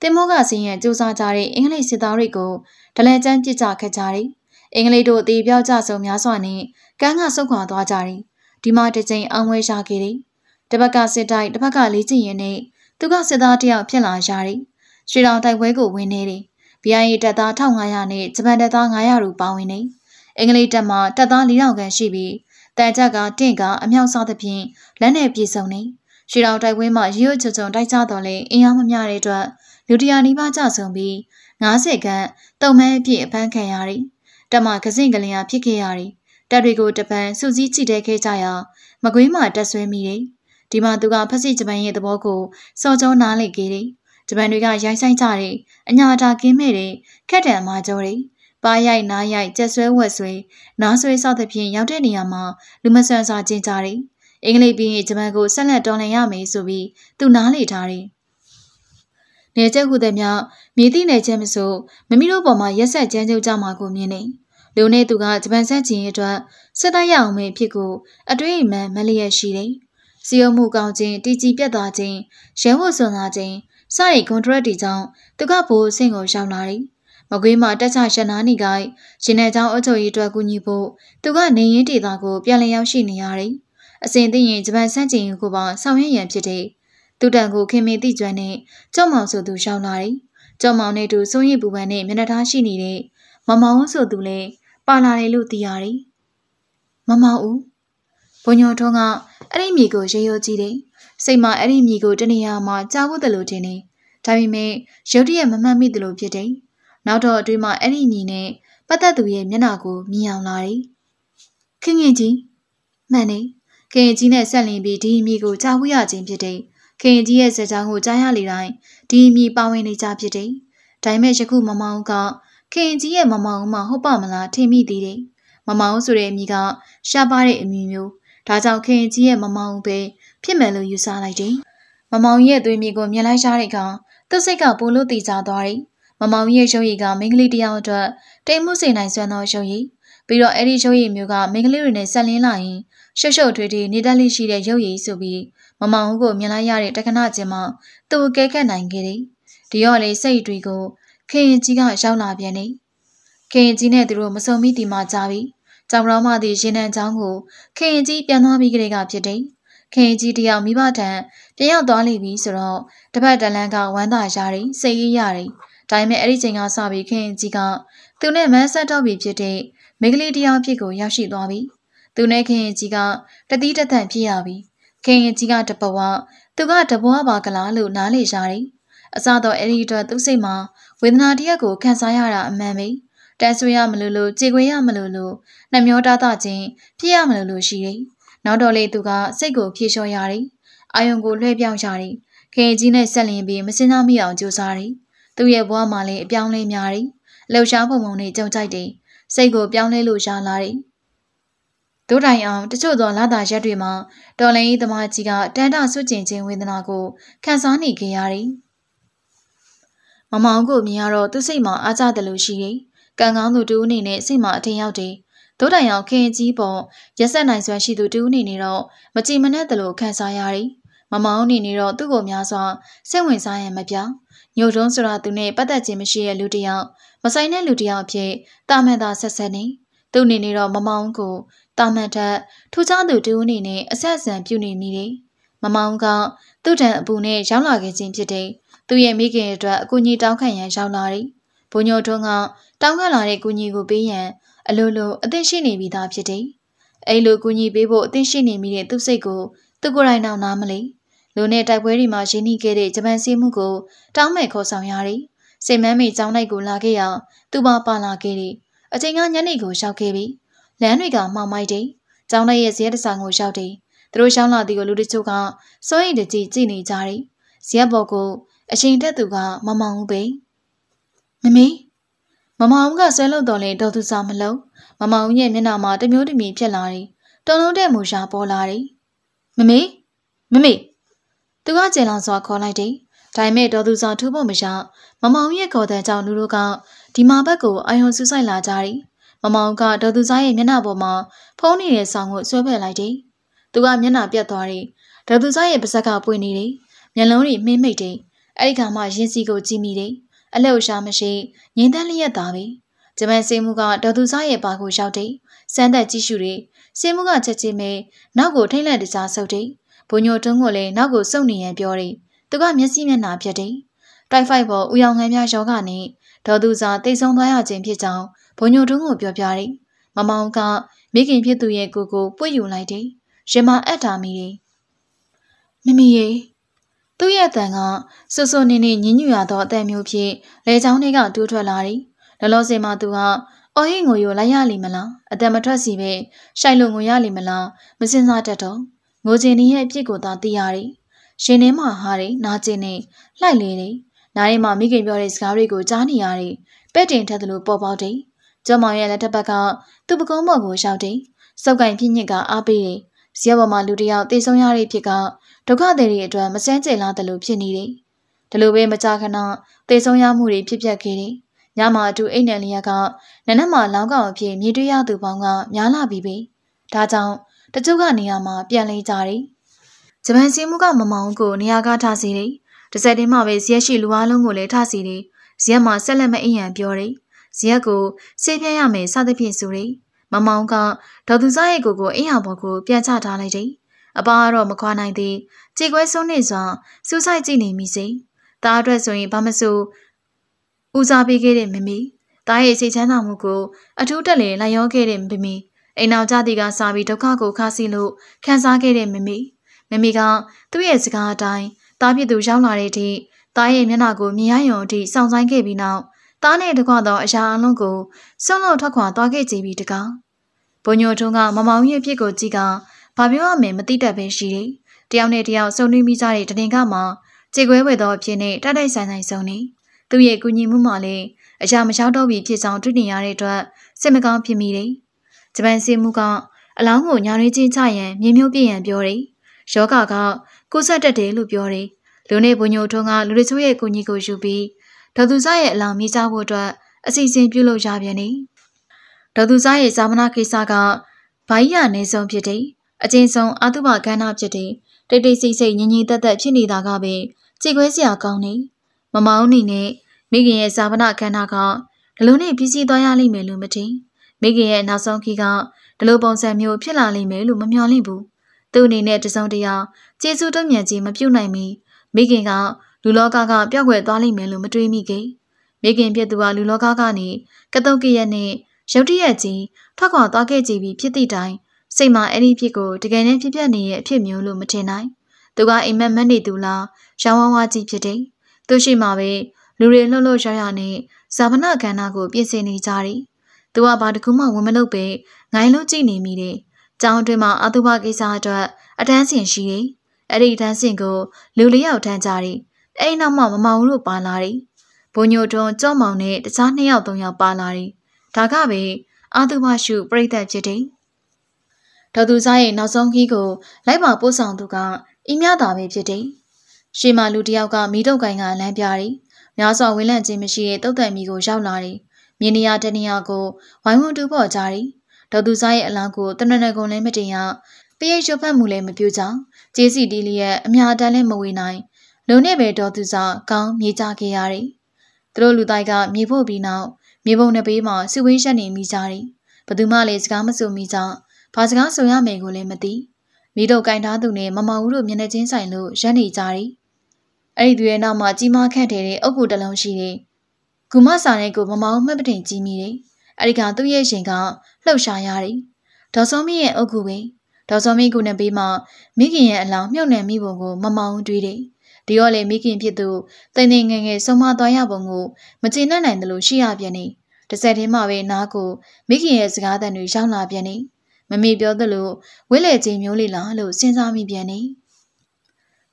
တင်မောကစင်းရဲ့စူးစမ်းကြတဲ့အင်္ဂလိပ်စစ်သားတွေကိုဒလဲကျန်းပစ်ကြခတ်ကြတယ်။အင်္ဂလိပ်တို့အသေးပြောက်ကြဆုံးများစွာနဲ့ကန်းကဆုတ်ခွာသွားကြတယ်။ ဒီမှာတစ်ချိန်အောင်ဝဲရခဲ့တယ်။တစ်ဘက်ကစစ်တိုက်တစ်ဘက်ကလေးကျင်ရင်နဲ့သူကစစ်သားတယောက်ဖြစ်လာရတယ်။ရွှေတောင်တိုက်ပွဲကိုဝင်နေတယ်။ BIA တပ်သား1500နဲ့ဂျပန်တပ်သား900တို့ပါဝင်နေ။အင်္ဂလိပ်တပ်မှတပ်သား4000ခန့်ရှိပြီးတန်ကြက်ကတင့်ကအမြောက်စားသဖြင့်လက်နဲ့ပြေဆုံးနေ။ရွှေတောင်တိုက်ပွဲမှာရေရွချွချုံတိုက်ကြတော့လဲအင်အားမမျှတဲ့အတွက်လူတရာနီးပါးကြဆုံးပြီး90ခန့်တုံမဲအဖြစ်အဖမ်းခံရတယ်။တပ်မှကစင့်ကလင်ယာဖြစ်ခဲ့ရတယ်။ တပ်တွေကိုတပန်စုစည်းကြည့်တဲ့ခဲ့ကြရာမကွေးမှတက်ဆွဲမိတယ်။ဒီမှာသူကဖက်စစ်ဂျပန်ရဲ့သဘောကိုစော်ကြောနားလေခဲ့တယ်။ဂျပန်တွေကရိုင်းဆိုင်ကြတယ်။အညာတာကင်းမဲ့တယ်။ခက်တံမာကြောတယ်။ပါရိုက်နားရိုက်ကြက်ဆွဲဝက်ဆွဲနားဆွဲစသဖြင့်ရောက်တဲ့နေရာမှာလူမဆန်စွာကျင်းကြတယ်။အင်္ဂလိပ်ပြီးဂျပန်ကိုဆက်လက်တော်လှန်ရမယ်ဆိုပြီးသူနားလေထားတယ်။နေချက်ဟုသည်များမြေတိနေချက်မဆိုမမီတို့ပေါ်မှာရက်ဆက်ကြမ်းကြုတ်ကြမှာကိုမြင်နေ လူနဲ့သူကဂျပန်ဆက်ချင်းအတွက်စစ်တပ်ရအောင်မေဖြစ်ကိုအတွေ့အမှန်မလျက်ရှိတယ်။စီယုံမှုကောင်းခြင်းတီကြီးပြတ်သားခြင်းရဲဝတ်စွန်သားခြင်းစတဲ့ contract တွေကြောင့်သူကဘိုးအဆင့်ကိုရောက်လာတယ်။မကွေးမှာတက်ချရှနာနီကိုင်းရှင်နယ်ကျောင်းအုပ်ချုပ်ရေးအတွက်ကူညီဖို့သူကနေရင်းဒေသကိုပြန်လည်ရောက်ရှိနေရတယ်။အစဉ်သိရင်ဂျပန်စန့်ကျင်ရေးကိုပါဆောင်ရွက်ရန်ဖြစ်တဲ့သူတန်ကိုခင်မင်းတိကျွမ်းနဲ့ကြောက်မောင်ဆိုသူရှောင်းလာတယ်။ကြောက်မောင်နဲ့တူစိုးရိမ်ပူပန်နဲ့မျက်နှာသားရှိနေတဲ့မမောင်ဆိုသူလည်း ပါလာတယ်လို့သိရတယ်။မမောင်ဦးဘုံညောထုံးကအဲ့ဒီမြေကိုရေရိုးကြည့်တယ်။စိတ်မှာအဲ့ဒီမြေကိုတနေရာမှာကြားဖို့တယ်လို့ထင်တယ်။ဒါပေမဲ့ရုတ်တရက်မမှတ်မိတယ်လို့ဖြစ်တယ်။နောက်တော့အတွင်းမှာအဲ့ဒီမြေနဲ့ပတ်သက်သူရဲ့မျက်နှာကိုမြင်အောင်လာတယ်။ခင်ခင်ကြီးမှန်နေခင်ကြီးနဲ့ဆက်လင်းပြီးဒီမြေကိုကြားဝရခြင်းဖြစ်တယ်ခင်ကြီးရဲ့စကြောင်းကိုကြားရလေတိုင်းဒီအမိပါဝင်နေကြဖြစ်တယ်။ဒါပေမဲ့ယခုမမောင်က ခင်ကြီးရဲ့မမောင်မှဟုတ်ပါမလားထင်မိသေးတယ်။မမောင်ဆိုတဲ့အမိကရှားပါတဲ့အမိမျိုးဒါကြောင့်ခင်ကြီးရဲ့မမောင်ပဲဖြစ်မယ်လို့ယူဆလိုက်တယ်။မမောင်ရဲ့သွေးမြေကိုမြင်လိုက်ရတဲ့အခါသူ့စိတ်ကပိုလို့တည်ကြသွားတယ်။မမောင်ရဲ့ရုပ်ရည်ကမိန်းကလေးတယောက်အတွက်တိမ်မှုစေနိုင်စွမ်းသောရုပ်ရည်ပြီးတော့အဲ့ဒီရုပ်ရည်မျိုးကမိန်းကလေးတွေနဲ့ဆက်လင်းလာရင်ရှုပ်ရှုပ်ထွေးထွေးနေတတ်လိရှိတဲ့ရုပ်ရည်ဆိုပြီးမမောင်ဦးကိုမြင်လိုက်ရတဲ့တက္ကနာကျင်မှာသူ့ကဲကက်နိုင်ခဲ့တယ်ဒီရော့လေးစိတ်တွေကို ခင်ရင်ကြီးကရောက်လာပြန်နေခင်ရင်ကြီးနဲ့သူတို့မစုံမိတီမှကြာပြီကြောင်ရောမသည့်ရင်နံချောင်းကိုခင်ရင်ကြီးပြန်သွားပြီးကြတဲ့ကဖြစ်တယ်ခင်ရင်ကြီးတယောက်မိဘထံပြန်ရောက်သွားလိမ့်ပြီဆိုတော့တပတ်တလန်းကဝမ်းသာရတယ်စိတ်ရည်ရတယ်ဒါပေမဲ့အဲ့ဒီချိန်ကစပြီးခင်ရင်ကြီးကသူနဲ့မန်းဆက်တော့ပြီဖြစ်တဲ့မိကလေးတယောက်ဖြစ်ကိုရောက်ရှိသွားပြီသူနဲ့ခင်ရင်ကြီးကတတိတသန့်ဖြစ်ရပြီခင်ရင်ကြီးကတပဝသူကတဘွားပါကလားလို့နားလေရတယ်အစတော့အဲ့ဒီအတွက်သူ့စိတ်မှာ ဝေဒနာတရက်ကိုခံစားရတာအမှန်ပဲတန်ဆွေရမလို့လို့ကြေခွေရမလို့လို့နှမျောတသခြင်းဖြစ်ရမလို့လို့ရှိတယ်နောက်တော့လေသူကစိတ်ကိုဖြေလျှော့ရတယ်အာယုံကိုလွှဲပြောင်းရတယ်ခင်ကြီးနဲ့ဆက်လင်းပြီးမစင်သားမိအောင်ကြိုးစားတယ်သူ့ရဲ့ဘဝမှာလည်းအပြောင်းလဲများတယ်လှုပ်ရှားပုံပုံနဲ့ကြုံကြိုက်တယ်စိတ်ကိုပြောင်းလဲလို့ရလာတယ်ဒို့တိုင်အောင်တချို့သောလာတာရက်တွေမှာတော်လိုင်းသမားကြီးကတန်တာဆွကျင်ခြင်းဝေဒနာကိုခံစားနေကြရတယ်။ မမောင်ကိုမြင်ရတော့သူ့စိတ်မှာအားကျတယ်လို့ရှိတယ်။ကံကောင်းသူတူအနေနဲ့စိတ်မှာအထင်ရောက်တယ်။ဒို့တိုင်အောင်ခင်ကြီးပေါ်ရက်ဆက်နိုင်စွမ်းရှိသူတူအနေနဲ့တော့မကြည်မနှက်တယ်လို့ခံစားရတယ်။မမောင်အနေနဲ့တော့သူ့ကိုများစွာစိတ်ဝင်စားရမပြောင်းညို့တုံးဆိုတာသူနဲ့ပတ်သက်ခြင်းမရှိတဲ့လူတစ်ယောက်မဆိုင်တဲ့လူတစ်ယောက်အဖြစ်တာမန်သာဆက်ဆက်နေသူအနေနဲ့တော့မမောင်ကိုတာမန်ထက်ထူးခြားသူတူအနေနဲ့အဆက်အဆံပြုနေမိတယ်။မမောင်ကသူ့တန်အပူနဲ့ရောက်လာခဲ့ခြင်းဖြစ်တဲ့ သူ့ရဲ့မိခင်အတွက်အကူအညီတောင်းခံရန်ရောက်လာတယ်။ဘုံညိုထွန်းကတောင်းခံလာတဲ့ကူညီကိုပေးရန်အလိုလိုအသင့်ရှိနေပြီးသားဖြစ်တယ်။အဲလိုကူညီပေးဖို့အသင့်ရှိနေမိတဲ့သူ့စိတ်ကိုသူကိုယ်တိုင်တော့နားမလဲ။လူနဲ့တိုက်ပွဲတွေမှာရင်းနှီးခဲ့တဲ့ဂျပန်စီးမှုကိုတောင်းမဲ့ခေါ်ဆောင်ရတယ်။စိတ်မမ်းမိကျောင်းလိုက်ကိုလာခဲ့ရသူပါပါလာခဲ့တယ်။အချိန်ကညနေကိုရောက်ခဲ့ပြီလမ်းတွေကမှောင်မိုက်တယ်။ကျောင်းလိုက်ရဲ့ဇရက်တဆောင်ကိုရောက်တယ်။သူတို့ရှောင်းလာသည်ကိုလူတချို့ကစိုးရိမ်တကြီးကြည့်နေကြတယ်။ဇရက်ပေါ်ကို အချိန်တက်သူကမမောင်ဘူးပဲ။မမေမမောင်ကဆွဲလို့တော်လေဒေါ်သူစာမလုံးမမောင်ရဲ့မျက်နှာမှာတမျိုးတမီဖြစ်လာတယ်။တုံလုံးတဲ့မူရှာပေါ်လာတယ်။မမေမမေသူကကျင်လောင်စွာခေါ်လိုက်တယ်။ဒါပေမဲ့ဒေါ်သူစာထူးဖို့မရမမောင်ရဲ့ခေါ်တဲ့ကြောင့်လူတို့ကဒီမှာဘက်ကိုအာယုံဆူဆိုင်လာကြတယ်။မမောင်ကဒေါ်သူစားရဲ့မျက်နှာပေါ်မှာဖုံးနေတဲ့ဆောင်းကိုဆွဲဖက်လိုက်တယ်။သူကမျက်နှာပြတ်သွားတယ်။ဒေါ်သူစားရဲ့ပါးစပ်ကပွင့်နေတယ်။မျက်လုံးတွေမှိမ့်မိတ်တယ်။ အဲ့ဒီခါမှရင်စီကိုကြည့်မိတယ်။အလှရှာမရှိငိမ့်သက်လျက်သားပဲ။ဂျပန်စေမှုကဒေါ်သူစားရဲ့ပါကိုရောက်တယ်။စမ်းသက်ကြည့်ရှုတယ်။စေမှုကချက်ချင်းပဲနောက်ကိုထိတ်လန့်တကြားဆုပ်တယ်။ဘုံညိုတုံးကိုလည်းနောက်ကိုစုပ်နေရန်ပြောတယ်။သူကမျက်စိမျက်နှာပြတ်တယ်။တိုက်ဖိုက်ပေါ်ဦးရောင်ငန်းများယောဂနဲ့ဒေါ်သူစားတိတ်ဆုံးသွားရခြင်းဖြစ်ကြောင်းဘုံညိုတုံးကိုပြောပြတယ်။မမောင်ကမိခင်ဖြစ်သူရဲ့ကိုကိုပွေ့ယူလိုက်တယ်။ရင်မအပ်တာမိတယ်။မမီရေ သူ့ရဲ့အတန်ကဆွဆွနေနေညင်ညူရသောအတန်မျိုးဖြင့်လေချောင်းတွေကတိုးထွက်လာတယ်။လောလောဆယ်မှာသူဟာအော်ဟိငိုရိုလိုက်ရလိမ့်မလားအတန်မထွက်စီပဲရှိုက်လို့ငိုရလိမ့်မလားမစင်စားတတ်တော့ငိုချင်ရဲ့အဖြစ်ကိုသာသိရတယ်။ရှင်ထဲမှာဟာတယ်နာကျင်နေလှိုက်လေတယ်။နားထဲမှာမိခင်ပြောတဲ့စကားတွေကိုကြားနေရတယ်။ပဲ့တင်ထက်သလိုပေါ်ပေါက်တယ်။ကျော်မောင်ရဲ့လက်ထပ်ဘက်ကသူ့ပကုံးပေါ်ကိုရောက်တယ်။စောက်ကင်ပြင်းညစ်ကအားပေးတယ်။ ဇီယပေါ်မှာလူတယောက်တေဆုံးရတဲ့ဖြစ်ကဒုက္ခတွေတွေအတွက်မစမ်းကြင်လာတယ်လို့ဖြစ်နေတယ်။ဒီလိုပဲမကြာခဏတေဆုံးရမှုတွေဖြစ်ပျက်ခဲ့တယ်။ညမှာအတူအိတ်နယ်လျက်ကနနက်မှာလောင်းကောင်အဖြစ်မြေတွေ့ရသူပေါင်းကများလာပြီပဲ။ဒါကြောင့်တချို့ကနေရာမှာပြန်လဲကြတယ်။ဂျပန်စီမှုကမမောင်ကိုနေရာကထားစီတယ်။တစ်စက်တည်းမှပဲဇရက်ရှိလူအားလုံးကိုလည်းထားစီတယ်။ဇရက်မှာဆက်လက်မအိမ်ရန်ပြောတယ်ဇရက်ကိုဆေးပြရမယ်စသဖြင့်ဆိုရ မမောင်ကဒေါ်သူစားရဲ့ကိုကိုအိမ်အောင်ဘော်ကိုပြန်ချထားလိုက်တယ်အပါကတော့မခွာနိုင်သေးကြေခွဲဆုံးနေစွာစူးစိုက်ကြည့်နေမိစေဒါအတွက်ဆိုရင်ဘာမဆိုဦးစားပေးခဲ့တဲ့မမီတားရဲ့စိတ်ချမ်းသာမှုကိုအထူးတက်လေလိုက်ရောခဲ့တဲ့မမီအိမ်နောက်ကြသည်ကစားပြီးဒုက္ခကိုခါစီလို့ခံစားခဲ့တဲ့မမီမမီကသူ့ရဲ့စကားအတိုင်းတားပြသူရောက်လာတဲ့အထိတားရဲ့မျက်နှာကိုမြင်ရရုံအထိစောင့်ဆိုင်ခဲ့ပြီးနောက် သားနဲ့တကွသောအရာအလုံးကိုစွန့်လွတ်ထွက်ခွာသွားခဲ့ကြပြီတကားဘုံညိုထုံးကမမောင်ရဲ့ဖြစ်ကိုကြည့်ကဘာပြောရမလဲမသိတတ်ပဲရှိတယ်တယောက်နဲ့တယောက်စုံနှင်းမိကြတဲ့တရင်ကမှခြေခွဲဝဲသောအဖြစ်နဲ့တိုက်တိုက်ဆိုင်ဆိုင်ဆုံးနေသူ့ရဲ့ကူညီမှုမှလည်းအရာမရောက်တော့ပြီဖြစ်ကြောင်းတွေ့နေရတဲ့အတွက်စိတ်မကောင်းဖြစ်မိတယ်ဂျပန်စီမှုကအလောင်းကိုညာရင်းချင်းချရန်မြေမျိုးပြည့်ရန်ပြောတယ်ယောဂကကိုဆက်တက်တယ်လို့ပြောတယ်လူနေဘုံညိုထုံးကလူတွေချိုးရဲ့ကူညီကိုယူပြီး ဒေါ်သူစားရဲ့အလောင်းမိကြဖို့အတွက်အစီအစဉ်ပြုလုပ်ရပြန်နေဒေါ်သူစားရဲ့ဇာမနာကိစ္စကဘာကြီးရနေဆုံးဖြစ်တယ်အချင်းဆုံးအာတုဘကန္နာဖြစ်တဲ့တိတ်တိတ်ဆိတ်ဆိတ်ငြင်းငြင်းသက်သက်ဖြစ်နေတာကပဲကြည်ခွဲစရာကောင်းနေမမောင်းနေနဲ့မိခင်ရဲ့ဇာပနာကန္နာကဒီလိုနဲ့ပြည့်စည်သွားရလိမ့်မယ်လို့မထင်မိခင်ရဲ့နောက်ဆုံးခီးကဒီလိုပုံစံမျိုးဖြစ်လာလိမ့်မယ်လို့မမျှော်လင့်ဘူးသူ့အနေနဲ့တစုံတရာကျေးဇူးတုံ့ပြန်ခြင်းမပြုတ်နိုင်မီမိခင်က လူလောကကပျောက်ကွယ်သွားလိမ့်မယ်လို့မတွေးမိခင်မိခင်ဖြစ်သူကလူလောကကနေကတုတ်ကရက်နဲ့ရုတ်တရက်ကြီးထွက်ခွာသွားခဲ့ကြပြီဖြစ်သည့်တိုင်စိတ်မှာအဲ့ဒီဖြစ်ကိုတကယ်နဲ့ဖြစ်ပျက်နေရဲ့အဖြစ်မျိုးလို့မထင်နိုင်သူကအိမ်မက်မက်နေသူလားရောင်းဝါးဝါကြီးဖြစ်တယ်သူရှိမှပဲလူတွေလှုပ်လှုပ်ရှားရှားနဲ့ဇာပနာကဏ္ဍကိုပြင်ဆင်နေကြတယ်သူကဘာတခုမှဝင်မလုပ်ပဲငိုင်းလို့ကြည့်နေမိတယ်ကျောင်းအတွင်းမှာအတုပကိစ္စအတွက်အတန်းစင်ရှိတယ်အဲ့ဒီတန်းစင်ကိုလူလေးယောက်ထမ်းကြတယ် အဲ့နောက်မှမမောင်တို့ပါလာတယ်ဘုံညိုတွန်ကြော့မောင်နဲ့တခြားနှစ်ယောက်သုံးယောက်ပါလာတယ်ဒါကပဲအာတုမရှုပြိသက်ဖြစ်တယ်။ဒေါ်သူစားရဲ့နောက်ဆုံးခီးကိုလိုက်ပါပို့ဆောင်သူကအီးမြတာပဲဖြစ်တယ်။ရှေမာလူတယောက်ကမီးတုတ်ကိုင်ကလမ်းပြတယ်။များစွာဝင်းလန့်ခြင်းမရှိတဲ့တုတ်တန်မီကိုရောက်လာတယ်။မြင်းနေရတနေရကိုဝိုင်းဝန်းတူဖို့ကြတယ်။ဒေါ်သူစားရဲ့အလောင်းကိုတနနကုံလည်းမတင်ရ။ပရိတ်ရွဖတ်မှုလည်းမပြုကြ။ကျေးစီတီလီရဲ့အများတန်းလည်းမဝေနိုင်။ လုံနဲ့ပဲဒေါ်သူစားကောင်းမြေကြခဲ့ရတယ်။သူတို့လူတိုက်ကမြေဖို့ပြီးနောက်မြေပုံနှစ်ပေးမှာစုဝေးရက်နေမိကြတယ်။ဘသူမှလည်းစကားမဆိုမိကြ။ဘာစကားဆိုရမယ်ကိုလည်းမသိ။မိတို့ကင်ထားသူနဲ့မမောင်ဦးတို့မျက်နှာချင်းဆိုင်လို့ရက်နေကြတယ်။အဲ့ဒီသူရဲ့နောက်မှာကြီးမားခန့်တဲ့အုပ်ကူတစ်လုံးရှိတယ်။ဂူမစာနဲ့ကိုမမောင်မှတ်ပတင်ကြီးမိတယ်။အဲ့ဒီကသူ့ရဲ့ရှင်ကလှုပ်ရှားရတယ်။ဒေါ်စောမင်းရဲ့အုပ်ကူပဲ။ဒေါ်စောမင်းကနဲ့ပြီးမှမိခင်ရဲ့အလောင်းမြုပ်နှံမိပုံကိုမမောင်တွေးတယ်။ ဒီတော့လေမိခင်ဖြစ်သူတိမ်တိမ်ငယ်ငယ်ဆုံးမသွားရပုံကိုမကျေနပ်နိုင်တယ်လို့ရှိရပြန်နေတစ်ဆက်တည်းမှပဲနားကိုမိခင်ရဲ့စကားသံတွေရောက်လာပြန်နေမမေပြောသလိုဝိလေချင်းမျိုးလေးလားလို့စဉ်းစားမိပြန်နေ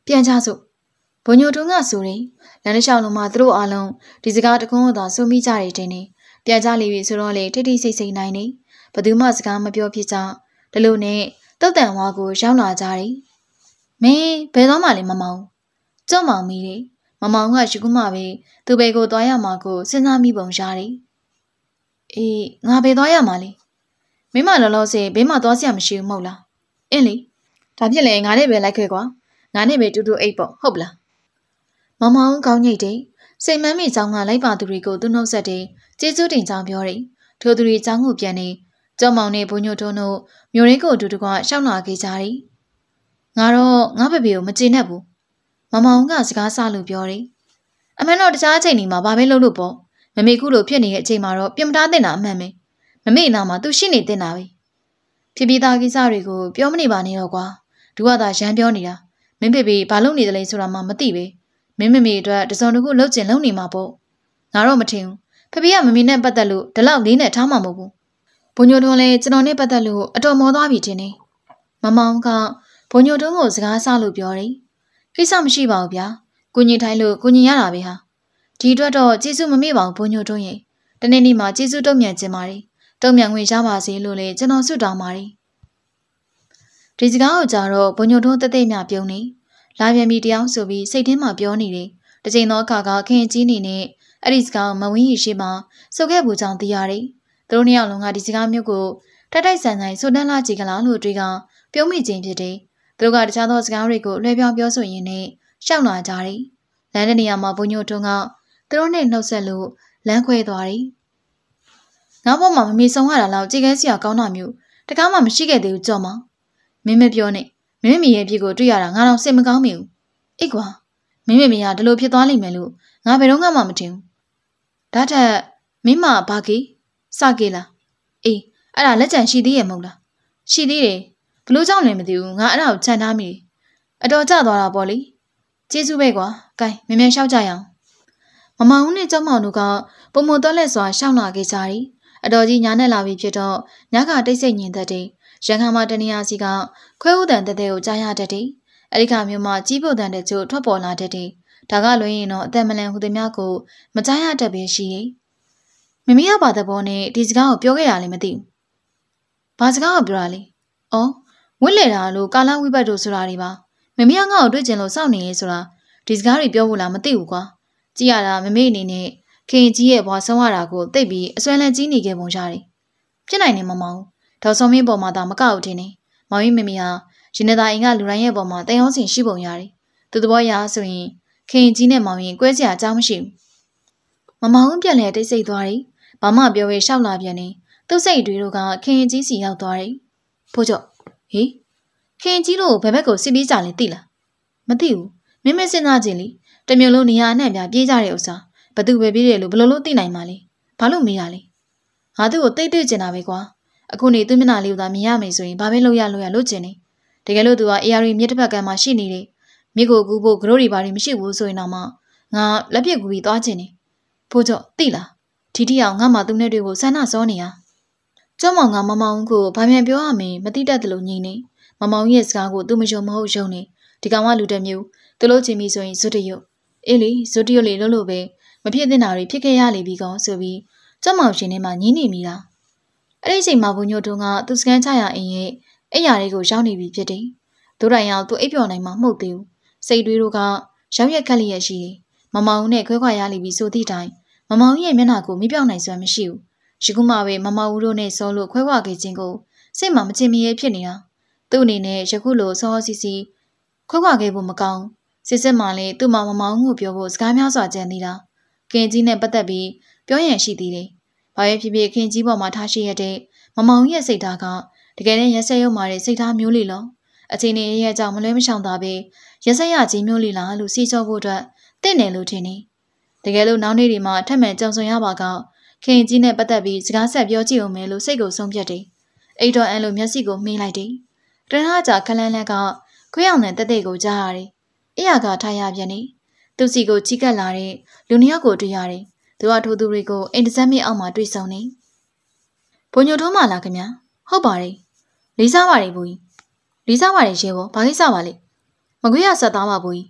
ပြန်ကြစို့ဘုံညိုတုံးကဆိုရင်လမ်းတစ်လျှောက်လုံးမှာသူတို့အားလုံးဒီစကားတကုန်းသာဆိုမိကြတယ်တင်နေပြန်ကြလိပြီဆိုတော့လေတိတ်တိတ်ဆိတ်ဆိတ်နိုင်နေဘသူမှစကားမပြောဖြစ်ကြဒီလိုနဲ့တုတ်တန်ဝါကိုရောက်လာကြတယ်မင်းဘယ်တော့မှလည်းမမောင် ကြော့မောင်မိတယ်မမောင်ကယူကူမှပဲသူဘယ်ကိုသွားရမှာကိုစဉ်းစားမိပုံရတယ်အေးငါဘယ်သွားရမှာလဲမင်းမလောလောဆယ်ဘေးမှာသွားစရာမရှိဘူးမဟုတ်လားအင်းလေဒါဖြစ်လေငါနဲ့ပဲလိုက်ခဲ့ကွာငါနဲ့ပဲတူတူအိတ်ပေါ့ဟုတ်ပလားမမောင်ကောင်းညိတ်တယ်စိတ်မမ်းမိချောင်းကလိုက်ပါသူတွေကိုသူနှုတ်ဆက်တယ်ကျေးဇူးတင်ကြောင်းပြောတယ်ထိုသူတွေချောင်းကိုပြန်နေကျောင်းမောင်နဲ့ဘုံညိုတုံးတို့မျိုးရင်းကိုအတူတကွရှောက်လာခဲ့ကြတယ်ငါတော့ငါဘဘေကိုမကျေနပ်ဘူး မမောင်ကစကားဆလို့ပြောတယ်အမှန်တော့တခြားအချိန်တွေမှာဘာပဲလုပ်လို့ပေါ့မမေခုလိုဖြစ်နေတဲ့အချိန်မှာတော့ပြင်မထားတင်တာအမှန်ပဲမမေနာမှာသူရှိနေတင်တာပဲဖြစ်ပြီးသားကိစ္စတွေကိုပြောမနေပါနဲ့တော့ကွာဒူကသာရမ်းပြောနေတာမင်းဖေဖေဘာလုပ်နေတယ်လဲဆိုတာမှမသိပဲမင်းမမေအတွက်တစုံတစ်ခုလှုပ်ကျင်လှုပ်နေမှာပေါ့ငါတော့မထင်ဘူးဖေဖေကမမေနဲ့ပတ်သက်လို့ဒီလောက်လေးနဲ့ထားမှာမဟုတ်ဘူးဘုံညိုတွန်းလည်းကျွန်တော်နဲ့ပတ်သက်လို့အတော်မောသွားပြီထင်တယ်မမောင်ကဘုံညိုတွန်းကိုစကားဆလို့ပြောတယ် ကိစ္စမရှိပါဘူးဗျာကိုညင်ထိုင်းလို့ကိုညင်ရတာပဲဟာဒီအတွက်တော့ကျေးဇူးမမေ့ပါဘူးဘုံညိုတွန်းရဲ့တနေ့နေ့မှာကျေးဇူးတုံ့ပြန်ခြင်းပါတယ်တုံ့ပြန်ခွင့်ရပါစေလို့လည်းကျွန်တော်ဆုတောင်းပါတယ်ဒီစကားကိုကြတော့ဘုံညိုတွန်းတသက်မြပြုံးနေလာပြန်ပြီတယောက်ဆိုပြီးစိတ်ထဲမှာပြောနေတယ်တချိန်သောအခါကခင်ကြီးနေနဲ့အဲ့ဒီစကားမဝင်းရီရှိမှစုပ်ခဲ့ဘူးကြောင့်သိရတယ်သူတို့နှစ်ယောက်လုံးကဒီစကားမျိုးကိုတိုက်တိုက်ဆန်ဆန်ဆိုတန်းလာကြည့်ကလားလို့တွေးကပြုံးမိခြင်းဖြစ်တယ် သူတို့ကတခြားသောစကားတွေကိုလွှဲပြောင်းပြောဆိုရင်းနဲ့ရှောက်လာကြတယ်လမ်းတဲ့နေရာမှာဘုံညိုတွန်းကသူတို့နဲ့နှုတ်ဆက်လို့လမ်းခွဲသွားတယ်။ငါ့ဘောမှာမမေဆုံးရတာလောက်ကြည်ခဲစရာကောင်းတာမျိုးတကားမှမရှိခဲ့သေးဘူးကြော်မောင်။မင်းမပြောနဲ့မင်းမေရဲ့ပြစ်ကိုတွေ့ရတာငါတော့စိတ်မကောင်းမိဘူး။အိတ်ကွာမင်းမေမေကဒီလိုဖြစ်သွားလိမ့်မယ်လို့ငါဘယ်တော့မှမထင်ဘူး။ဒါထက်မင်းမဘာကေစကေလား။အေးအဲ့ဒါလက်ကြံရှိသေးရဲ့မဟုတ်လား။ရှိသေးတယ် ဘလို့ကြောင့်လဲမသိဘူးငါအဲ့ဒါကိုခြံထားမိတယ်။အတော်ကျသွားတာပေါ့လေ။ကျေးဇူးပဲကွာ။ကဲမြင်မြန်ရှောက်ကြရအောင်မမောင်ဦးနဲ့ကျောင်းမောင်တို့ကပုံမတော်လက်စွာရှောင်းလာခဲ့ကြသည်အတော်ကြီးညာနဲ့လာပြီဖြစ်တော့ညကတိတ်ဆိတ်ညင်သက်တယ်ရန်ကုန်မှာတနေရာစီကခွဲဥတန်တဲ့တဲ့ကိုကြားရတတ်တယ်အဲ့ဒီခါမျိုးမှာကြီးပုတ်တန်တဲ့ကျို့ထွက်ပေါ်လာတတ်တယ်ဒါကလွင်ရင်တော့အသက်မလန်ဟူသည်များကိုမကြားရတတ်ပဲရှိတယ်မမီးရပါတဲ့ဘောနဲ့ဒီစကားကိုပြောခဲ့တာလည်းမသိဘူးဘာစကားကိုပြောတာလဲအော် ဝင့်လေတာလို့ကာလဝိဘတ်တို့ဆိုတာတွေပါမမီးကငါ့ကိုတွေ့ကျင်လို့စောင့်နေရေးဆိုတာဒီစကားတွေပြောဖို့လားမသိဘူးကွာကြည့်ရတာမမေ့အနေနဲ့ခင်ကြီးရဲ့ဘွားဆုံးရတာကိုသိပြီးအစွမ်းလန်းကြီးနေခဲ့ပုံရတယ်။ဖြစ်နိုင်နေမမောင်ဒေါ်စောမင်းပေါ်မှာသာမကောက်ထင်းနေမောင်ရင်မမီဟာရင်နသာအင်ကလူတိုင်းရဲ့ပေါ်မှာတန်ရောစင်ရှိပုံရတယ်သူသဘောရဆိုရင်ခင်ကြီးနဲ့မောင်ရင်ကွဲစရာအကြောင်းမရှိဘူးမမောင်ပြက်လဲတိတ်ဆိတ်သွားတယ်ဘာမှပြောရဲရှောက်လာပြန်နေသူ့စိတ်တွေတို့ကခင်ကြီးစီရောက်သွားတယ်ဖိုးကျော် ဟေးခင်ကြီးတို့ဘယ်ဘက်ကိုစစ်ပြေးကြလဲသိလားမသိဘူးမင်းမစဉ်းစားကြည့်လေတမျိုးလုံးနေရာအနှံ့ပြပြေးကြတဲ့ဥစ္စာဘသူပဲပြေးတယ်လို့ဘယ်လိုလုပ်သိနိုင်မှာလဲဘာလို့မေးရလဲငါသူ့ကိုတိတ်တိတ်ကျင်တာပဲကွာအခုနေသူ့မျက်နှာလေးကိုသာမြင်ရမယ်ဆိုရင်ဘာပဲလုပ်ရလို့ရလို့ကျင်နေတကယ်လို့သူက AR မြစ်တစ်ဖက်ကမှရှိနေတယ်မြစ်ကိုကူးဖို့ဂရိုးတွေဘာတွေမရှိဘူးဆိုရင်တော့မှငါလက်ပြကူပြီးသွားချင်တယ်ဖိုးကျော်သိလားဒီတိအောင်ငါမှသူနဲ့တွေကိုဆန္ဒစောနေရ ကျောင်းမောင်ကမမောင်ကိုဘာမြန်ပြောရမလဲမသိတတ်တယ်လို့ညင်းနေမမောင်ရဲ့စကားကိုသူမယုံမဟုတ်ယုံနေဒီကောင်ကလူတက်မျိုးသူလို့ချင်ပြီဆိုရင်ဇွတ်တရုတ်အေးလေဇွတ်တရုတ်လေလို့လို့ပဲမဖြစ်တဲ့နာတွေဖြစ်ခဲ့ရလေပြီကောင်ဆိုပြီးကျောင်းမောင်ရှင်ထဲမှာညင်းနေမိတာအဲ့ဒီချိန်မှာဘုံညိုတုံးကသူစကန်ချရအင်းရဲ့အိယာလေးကိုရောက်နေပြီဖြစ်တယ်ဒိုးတိုင်အောင်သူအိပ်ပျော်နိုင်မှမဟုတ်သေးဘူးစိတ်တွေးတို့ကရောက်ရက်ခက်လျက်ရှိတယ်မမောင်နဲ့ခွဲခွာရလိပြီဆိုသည့်တိုင်မမောင်ရဲ့မျက်နှာကိုမပြောင်းနိုင်စွမ်းမရှိဘူး။ ရှိခုမှပဲမမောင်ဦးတို့နဲ့စောလို့ခွဲခွာခဲ့ခြင်းကိုစိတ်မှမချင်မရဲဖြစ်နေတာ။သူ့အနေနဲ့ယခုလိုစောစီစီခွဲခွာခဲ့ဖို့မကောင်း။စစ်စစ်မှလည်းသူ့မမမောင်ကိုပြောဖို့စကားများစွာကြံသေးတာ။ကင်ကြီးနဲ့ပတ်သက်ပြီးပြောရန်ရှိသေးတယ်။ဘာရဲ့ဖြစ်ဖြစ်ခင်ကြီးပေါ်မှာထားရှိရတဲ့မမောင်ရဲ့စိတ်ဓာတ်ကတကယ်နဲ့ရက်ဆက်ရုံမာတဲ့စိတ်ဓာတ်မျိုးလေးလော။အချိန်နဲ့ရဲ့ကြောင့်မလွဲမရှောင်သာပဲရက်ဆက်ရခြင်းမျိုးလေးလားလို့စီချောဖို့အတွက်တင့်တယ်လို့ထင်နေတကယ်လို့နောက်နေ့ဒီမှာထပ်မံကြုံဆုံရပါက ခင်ကြီးနဲ့ပတ်သက်ပြီးစကားဆက်ပြောကြည့်အောင်မယ်လို့စိတ်ကိုဆုံးဖြတ်တယ်အိတ်တော်အန်လိုမျက်စိကိုမှီးလိုက်တယ်တရဟကြာခလန်းလန်းကခွေးအောင်တဲ့တက်တဲ့ကိုကြားရတယ်အရာကထားရပြန်နေသူစီကိုကြီးကပ်လာတဲ့လူနှစ်ယောက်ကိုတွေ့ရတယ်သူကထိုးသူတွေကိုအင်တစက်မြင့်အောက်မှာတွေ့ဆုံနေဘုံညိုထုံးမလားခင်ဗျာဟုတ်ပါတယ်လေးစားပါတယ်ဘူးကြီးလေးစားပါတယ်ရေဘောဘာကိစ္စပါလဲမကွေးရဆက်သားပါဘူးကြီး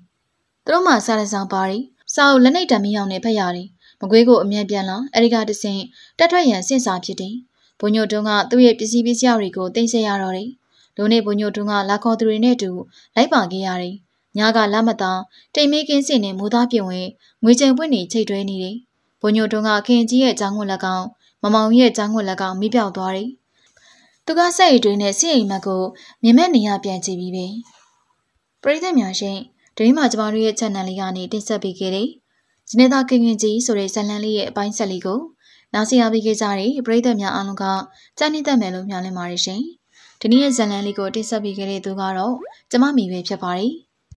သူတို့မှစားတဲ့ဆောင်ပါရီစာအုပ်လက်နှိပ်တံမီးအောင်နဲ့ဖတ်ရတယ် မကွေးကိုအမြန်ပြန်လာအဲဒီကတဆင့်တက်ထွက်ရန်စင့်စာဖြစ်တယ်ဘုံညိုတုံးကသူ့ရဲ့ပစ္စည်းပစ္စည်းတွေကိုတင်ဆက်ရတော့တယ်လူနေဘုံညိုတုံးကလာခေါ်သူတွေနဲ့တူလိုက်ပါခဲ့ရတယ်ညကလက်မသာတိမ်မေးကင်းစင်နဲ့မိုးသားပြင်ဝင်ငွေကြံပွင့်နေချိတ်တွဲနေတယ်ဘုံညိုတုံးကခင်ကြီးရဲ့ចောင်းခွက်လက်ကောင်မမောင်ရဲ့ចောင်းခွက်လက်ကောင်မိပြောက်သွားတယ်သူကစက်ရည်တွင်းနဲ့စင်အိမ်မက်ကိုမြင်မဲ့နေရပြန်ကြည့်ပြီးပဲပရိသတ်များရှင်ဒီမှာကျမတို့ရဲ့ channel လေးကနေတင်ဆက်ပေးခဲ့တယ်။ ဂျနေသားခင်ခင်ကြီးဆိုတဲ့ဇာတ်လမ်းလေးရဲ့အပိုင်းဆက်လေးကိုနားဆင်ရပေးခဲ့ကြတဲ့ပရိသတ်များအားလုံးကကြားနေတတ်မယ်လို့မျှော်လင့်ပါတယ်ရှင်။ဒီနေ့ရဲ့ဇာတ်လမ်းလေးကိုတင်ဆက်ပေးခဲ့တဲ့သူကတော့ကျမမိပဲဖြစ်ပါတယ်။